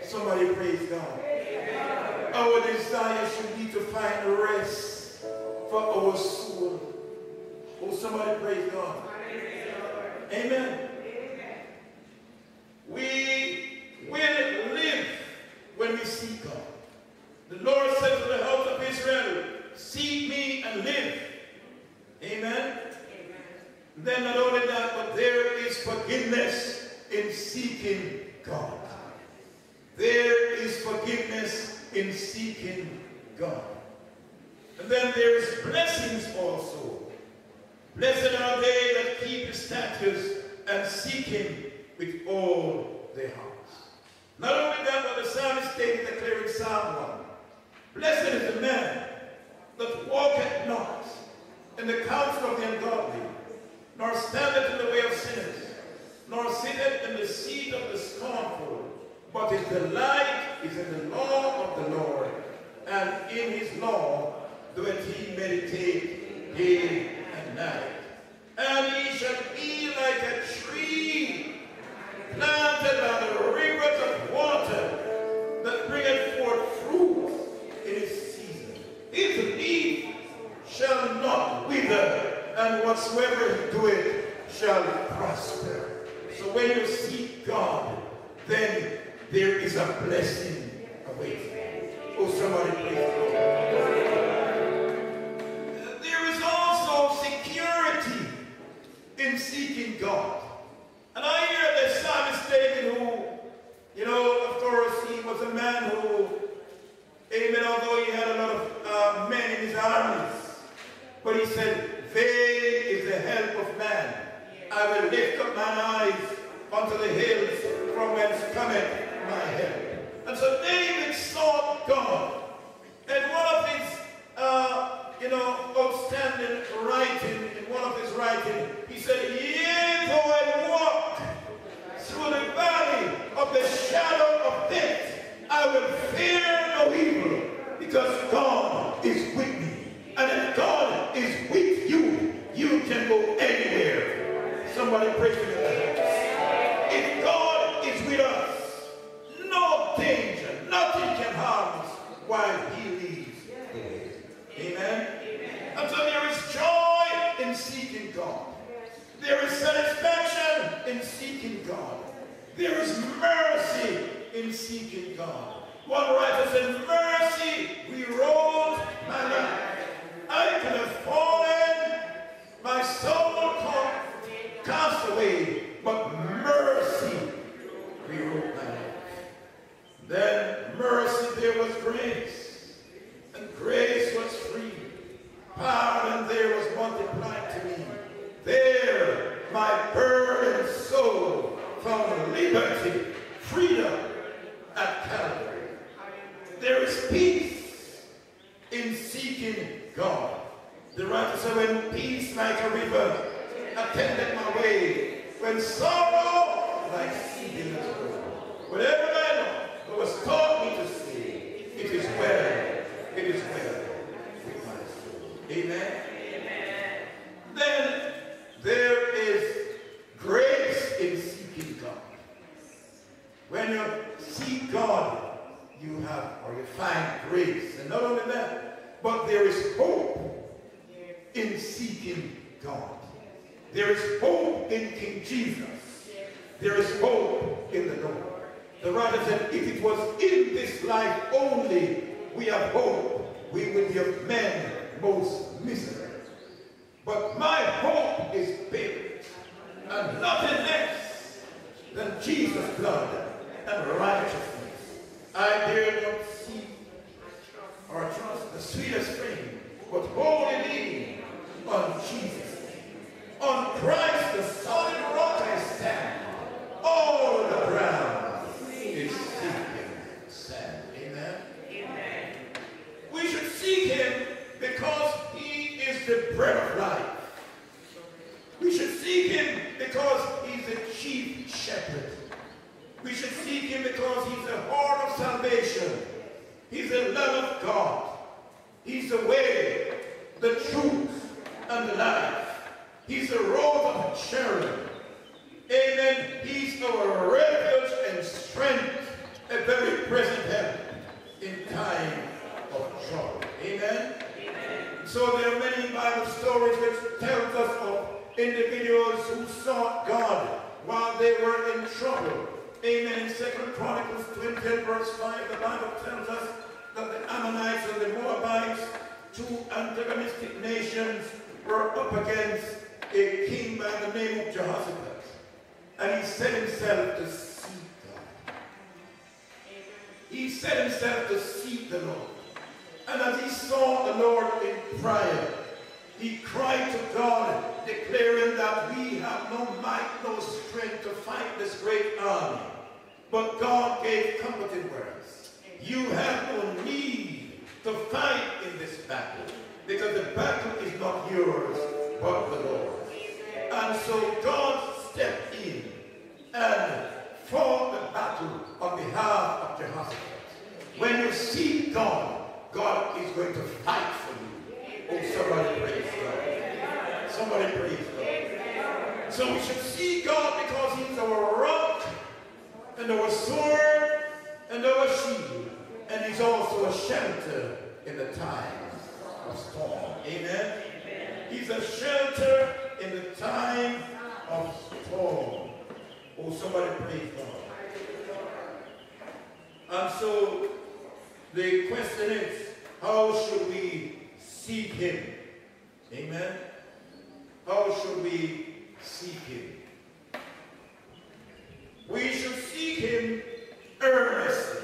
Somebody praise God. Our desire should be to find rest for our soul. Oh, somebody praise God. Amen. We will live when we seek God. The Lord said to the house of Israel, Seek me and live. Amen. Then not only that, but there is forgiveness in seeking God. There is forgiveness in seeking God. And then there is blessings also. Blessed are they that keep his statutes and seek him with all their hearts. Not only that, but the psalmist stated declaring Psalm 1. Blessed is the man that walketh not in the counsel of the ungodly, nor standeth in the way of sinners, nor sitteth in the seat of the scornful, but his delight is in the law of the Lord, and in his law doeth he meditate day and night. And he shall be like a tree planted by the rivers of water that bringeth forth fruit in its if he shall not wither, and whatsoever he doeth shall prosper. So when you seek God, then there is a blessing awaiting. Oh, somebody praise the There is also security in seeking God. And I hear that Psalmist David, who, you know, of course, he was a man who, amen, although he had a lot of please. But he said, Vain is the help of man. I will lift up mine eyes unto the hills from whence cometh my help. And so David sought God. And one of his, uh, you know, outstanding writing, in one of his writing, he said, Yea, though I walk through the valley of the shadow of death, I will fear no evil, because God is with me. And if God is with you, you can go anywhere. Somebody pray for me. If God is with us, no danger, nothing can harm us while he lives. Amen. And so there is joy in seeking God. There is satisfaction in seeking God. There is mercy in seeking God. One writer said, mercy rewrote my life. I could have fallen, my soul cast away, but mercy rewrote my life. Then mercy, there was grace, and grace was free. Pardon there was multiplied to me. There my burdened soul found liberty, freedom at Calvary. There is peace in seeking God. The writer said, when peace like a river attended my way, when sorrow like sea did. Whatever I know, was taught me to say, it is well, it is well with my soul. Amen? Amen. Then there is grace in seeking God. When you seek God, you have or you find grace. And not only that, but there is hope in seeking God. There is hope in King Jesus. There is hope in the Lord. The writer said, if it was in this life only we have hope, we would be of men most miserable. But my hope is built on nothing less than Jesus' blood and righteousness. I dare not seek or trust the sweetest thing, but wholly lean on Jesus. On Christ, the solid rock I stand. All the ground is sinking sand. Amen? Amen. We should seek him because he is the bread of life. We should seek him because he's the chief shepherd. We should seek him because he's the horn of salvation. He's the love of God. He's the way, the truth, and the life. He's the rose of Sharon. Amen. He's our refuge and strength, a very present help in time of trouble. Amen. Amen. So there are many Bible stories which tells us of individuals who sought God while they were in trouble. Amen. In 2 Chronicles 20 verse 5, the Bible tells us that the Ammonites and the Moabites, two antagonistic nations, were up against a king by the name of Jehoshaphat. And he set himself to seek God. He set himself to seek the Lord. And as he saw the Lord in prayer, he cried to God, declaring that we have no might, no strength to fight this great army. But God gave comforting words. You have no need to fight in this battle, because the battle is not yours, but the Lord. And so God stepped in and fought the battle on behalf of Jehoshaphat. When you see God, God is going to fight for you. Oh, somebody praise God. Somebody praise God. So we should see God because he's our rock and our sword and our shield. And he's also a shelter in the time of storm. Amen? He's a shelter in the time of storm. Oh, somebody praise God. And so the question is, how should we seek him? Amen? How should we seek him? We should seek him earnestly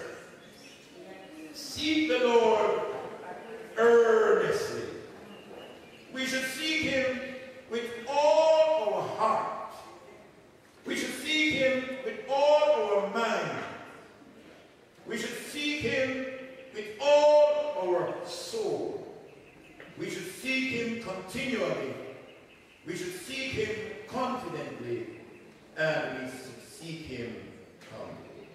seek the Lord earnestly. We should seek him with all our heart. We should seek him with all our mind. We should seek him with all our soul. We should seek him continually. We should seek him confidently. And we should seek him humbly.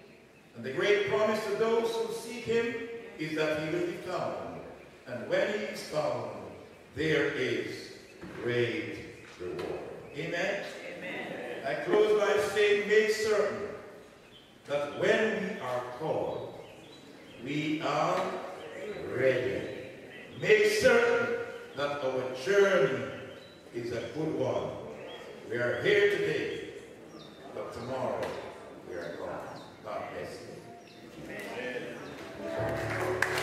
And the great promise to those who seek him is that he will be found. And when he is found, there is great reward. Amen? Amen. I close by saying, make certain that when we are called, we are ready. Make certain that our journey is a good one. We are here today, but tomorrow we are gone. God bless you. Amen. Obrigado.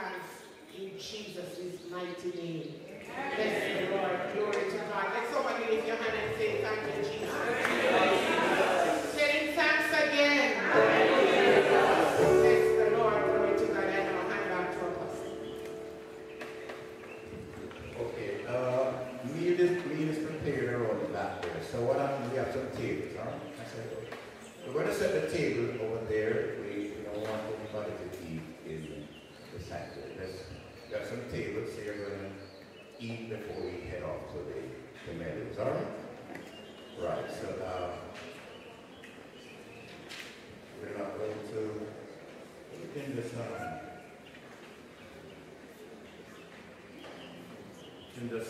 thanks in Jesus' mighty name. Bless the Lord. Glory to God. Let somebody lift your hand and say, Thank you, Jesus.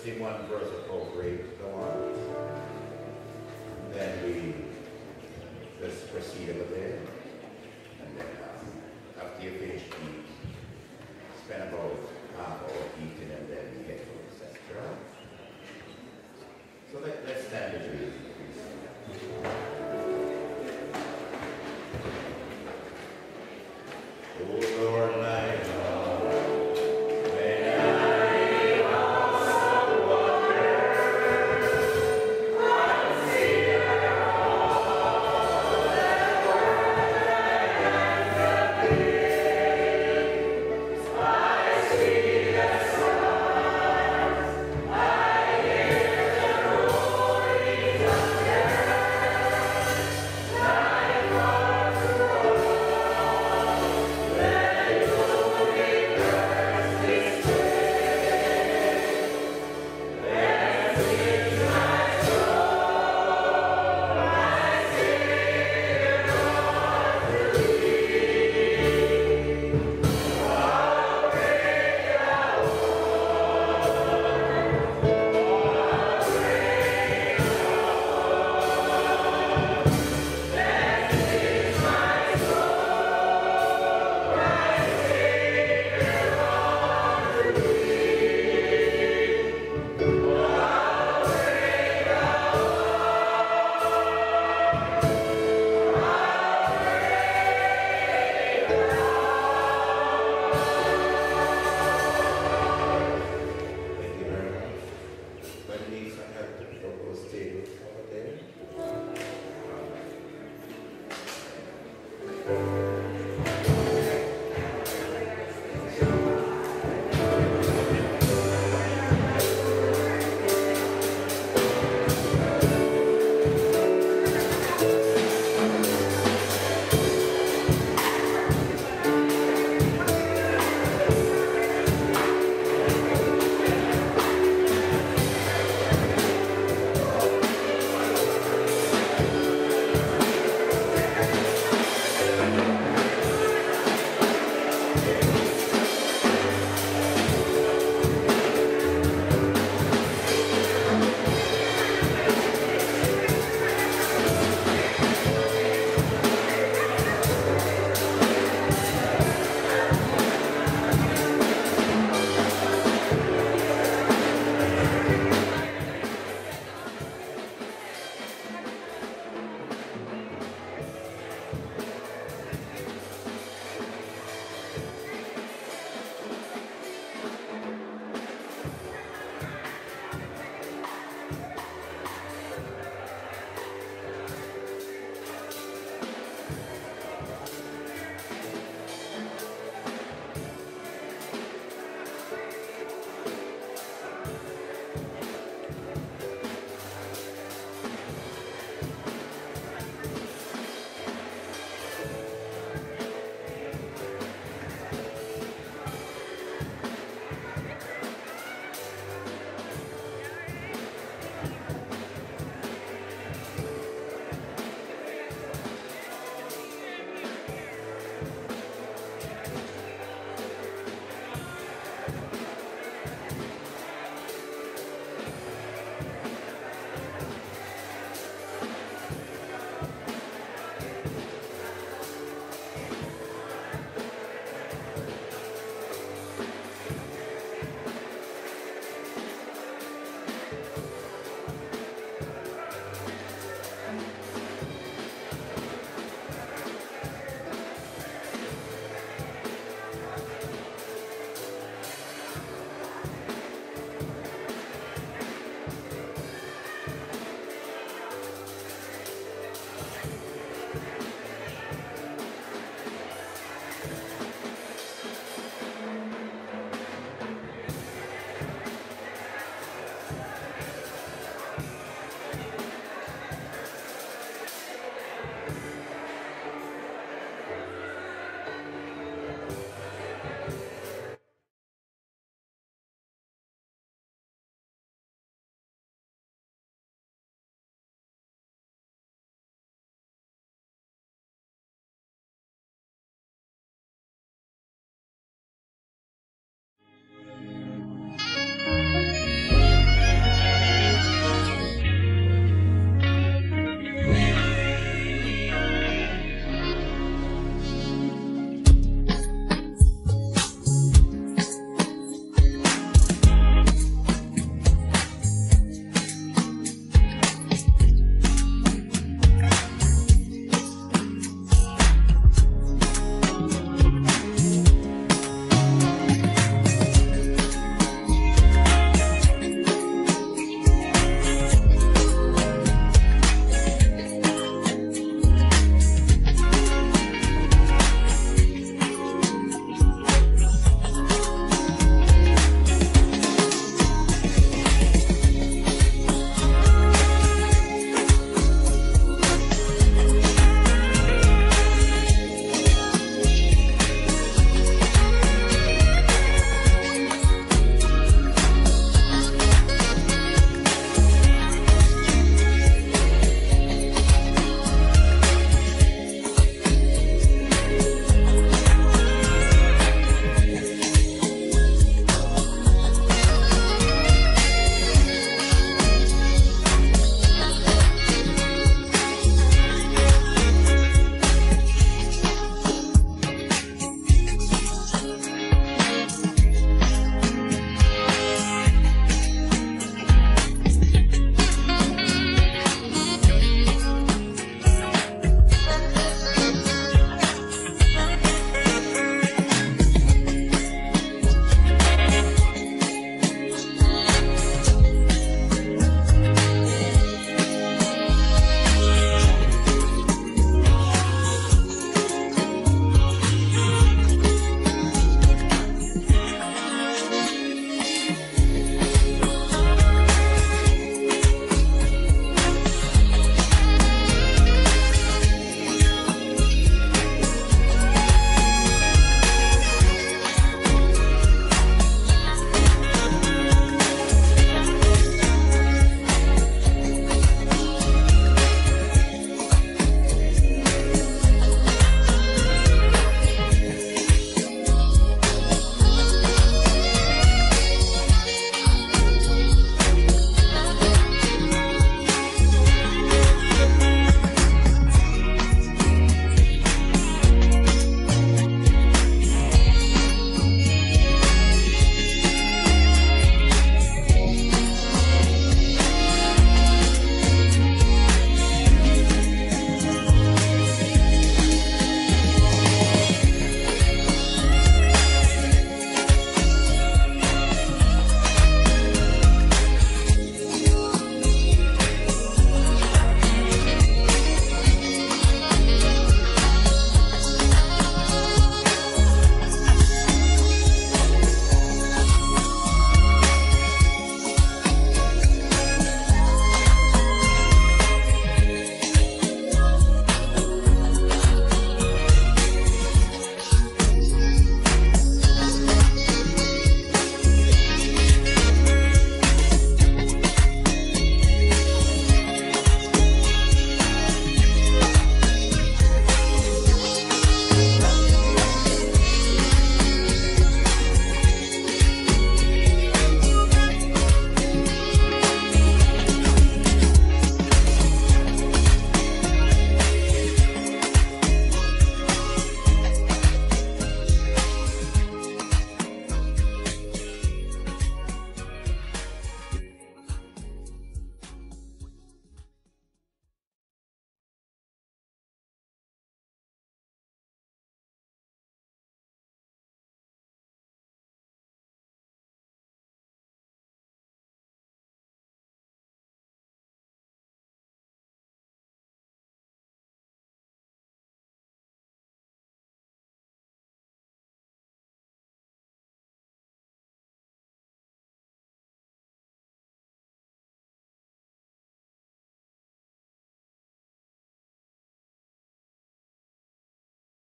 61 grows appropriate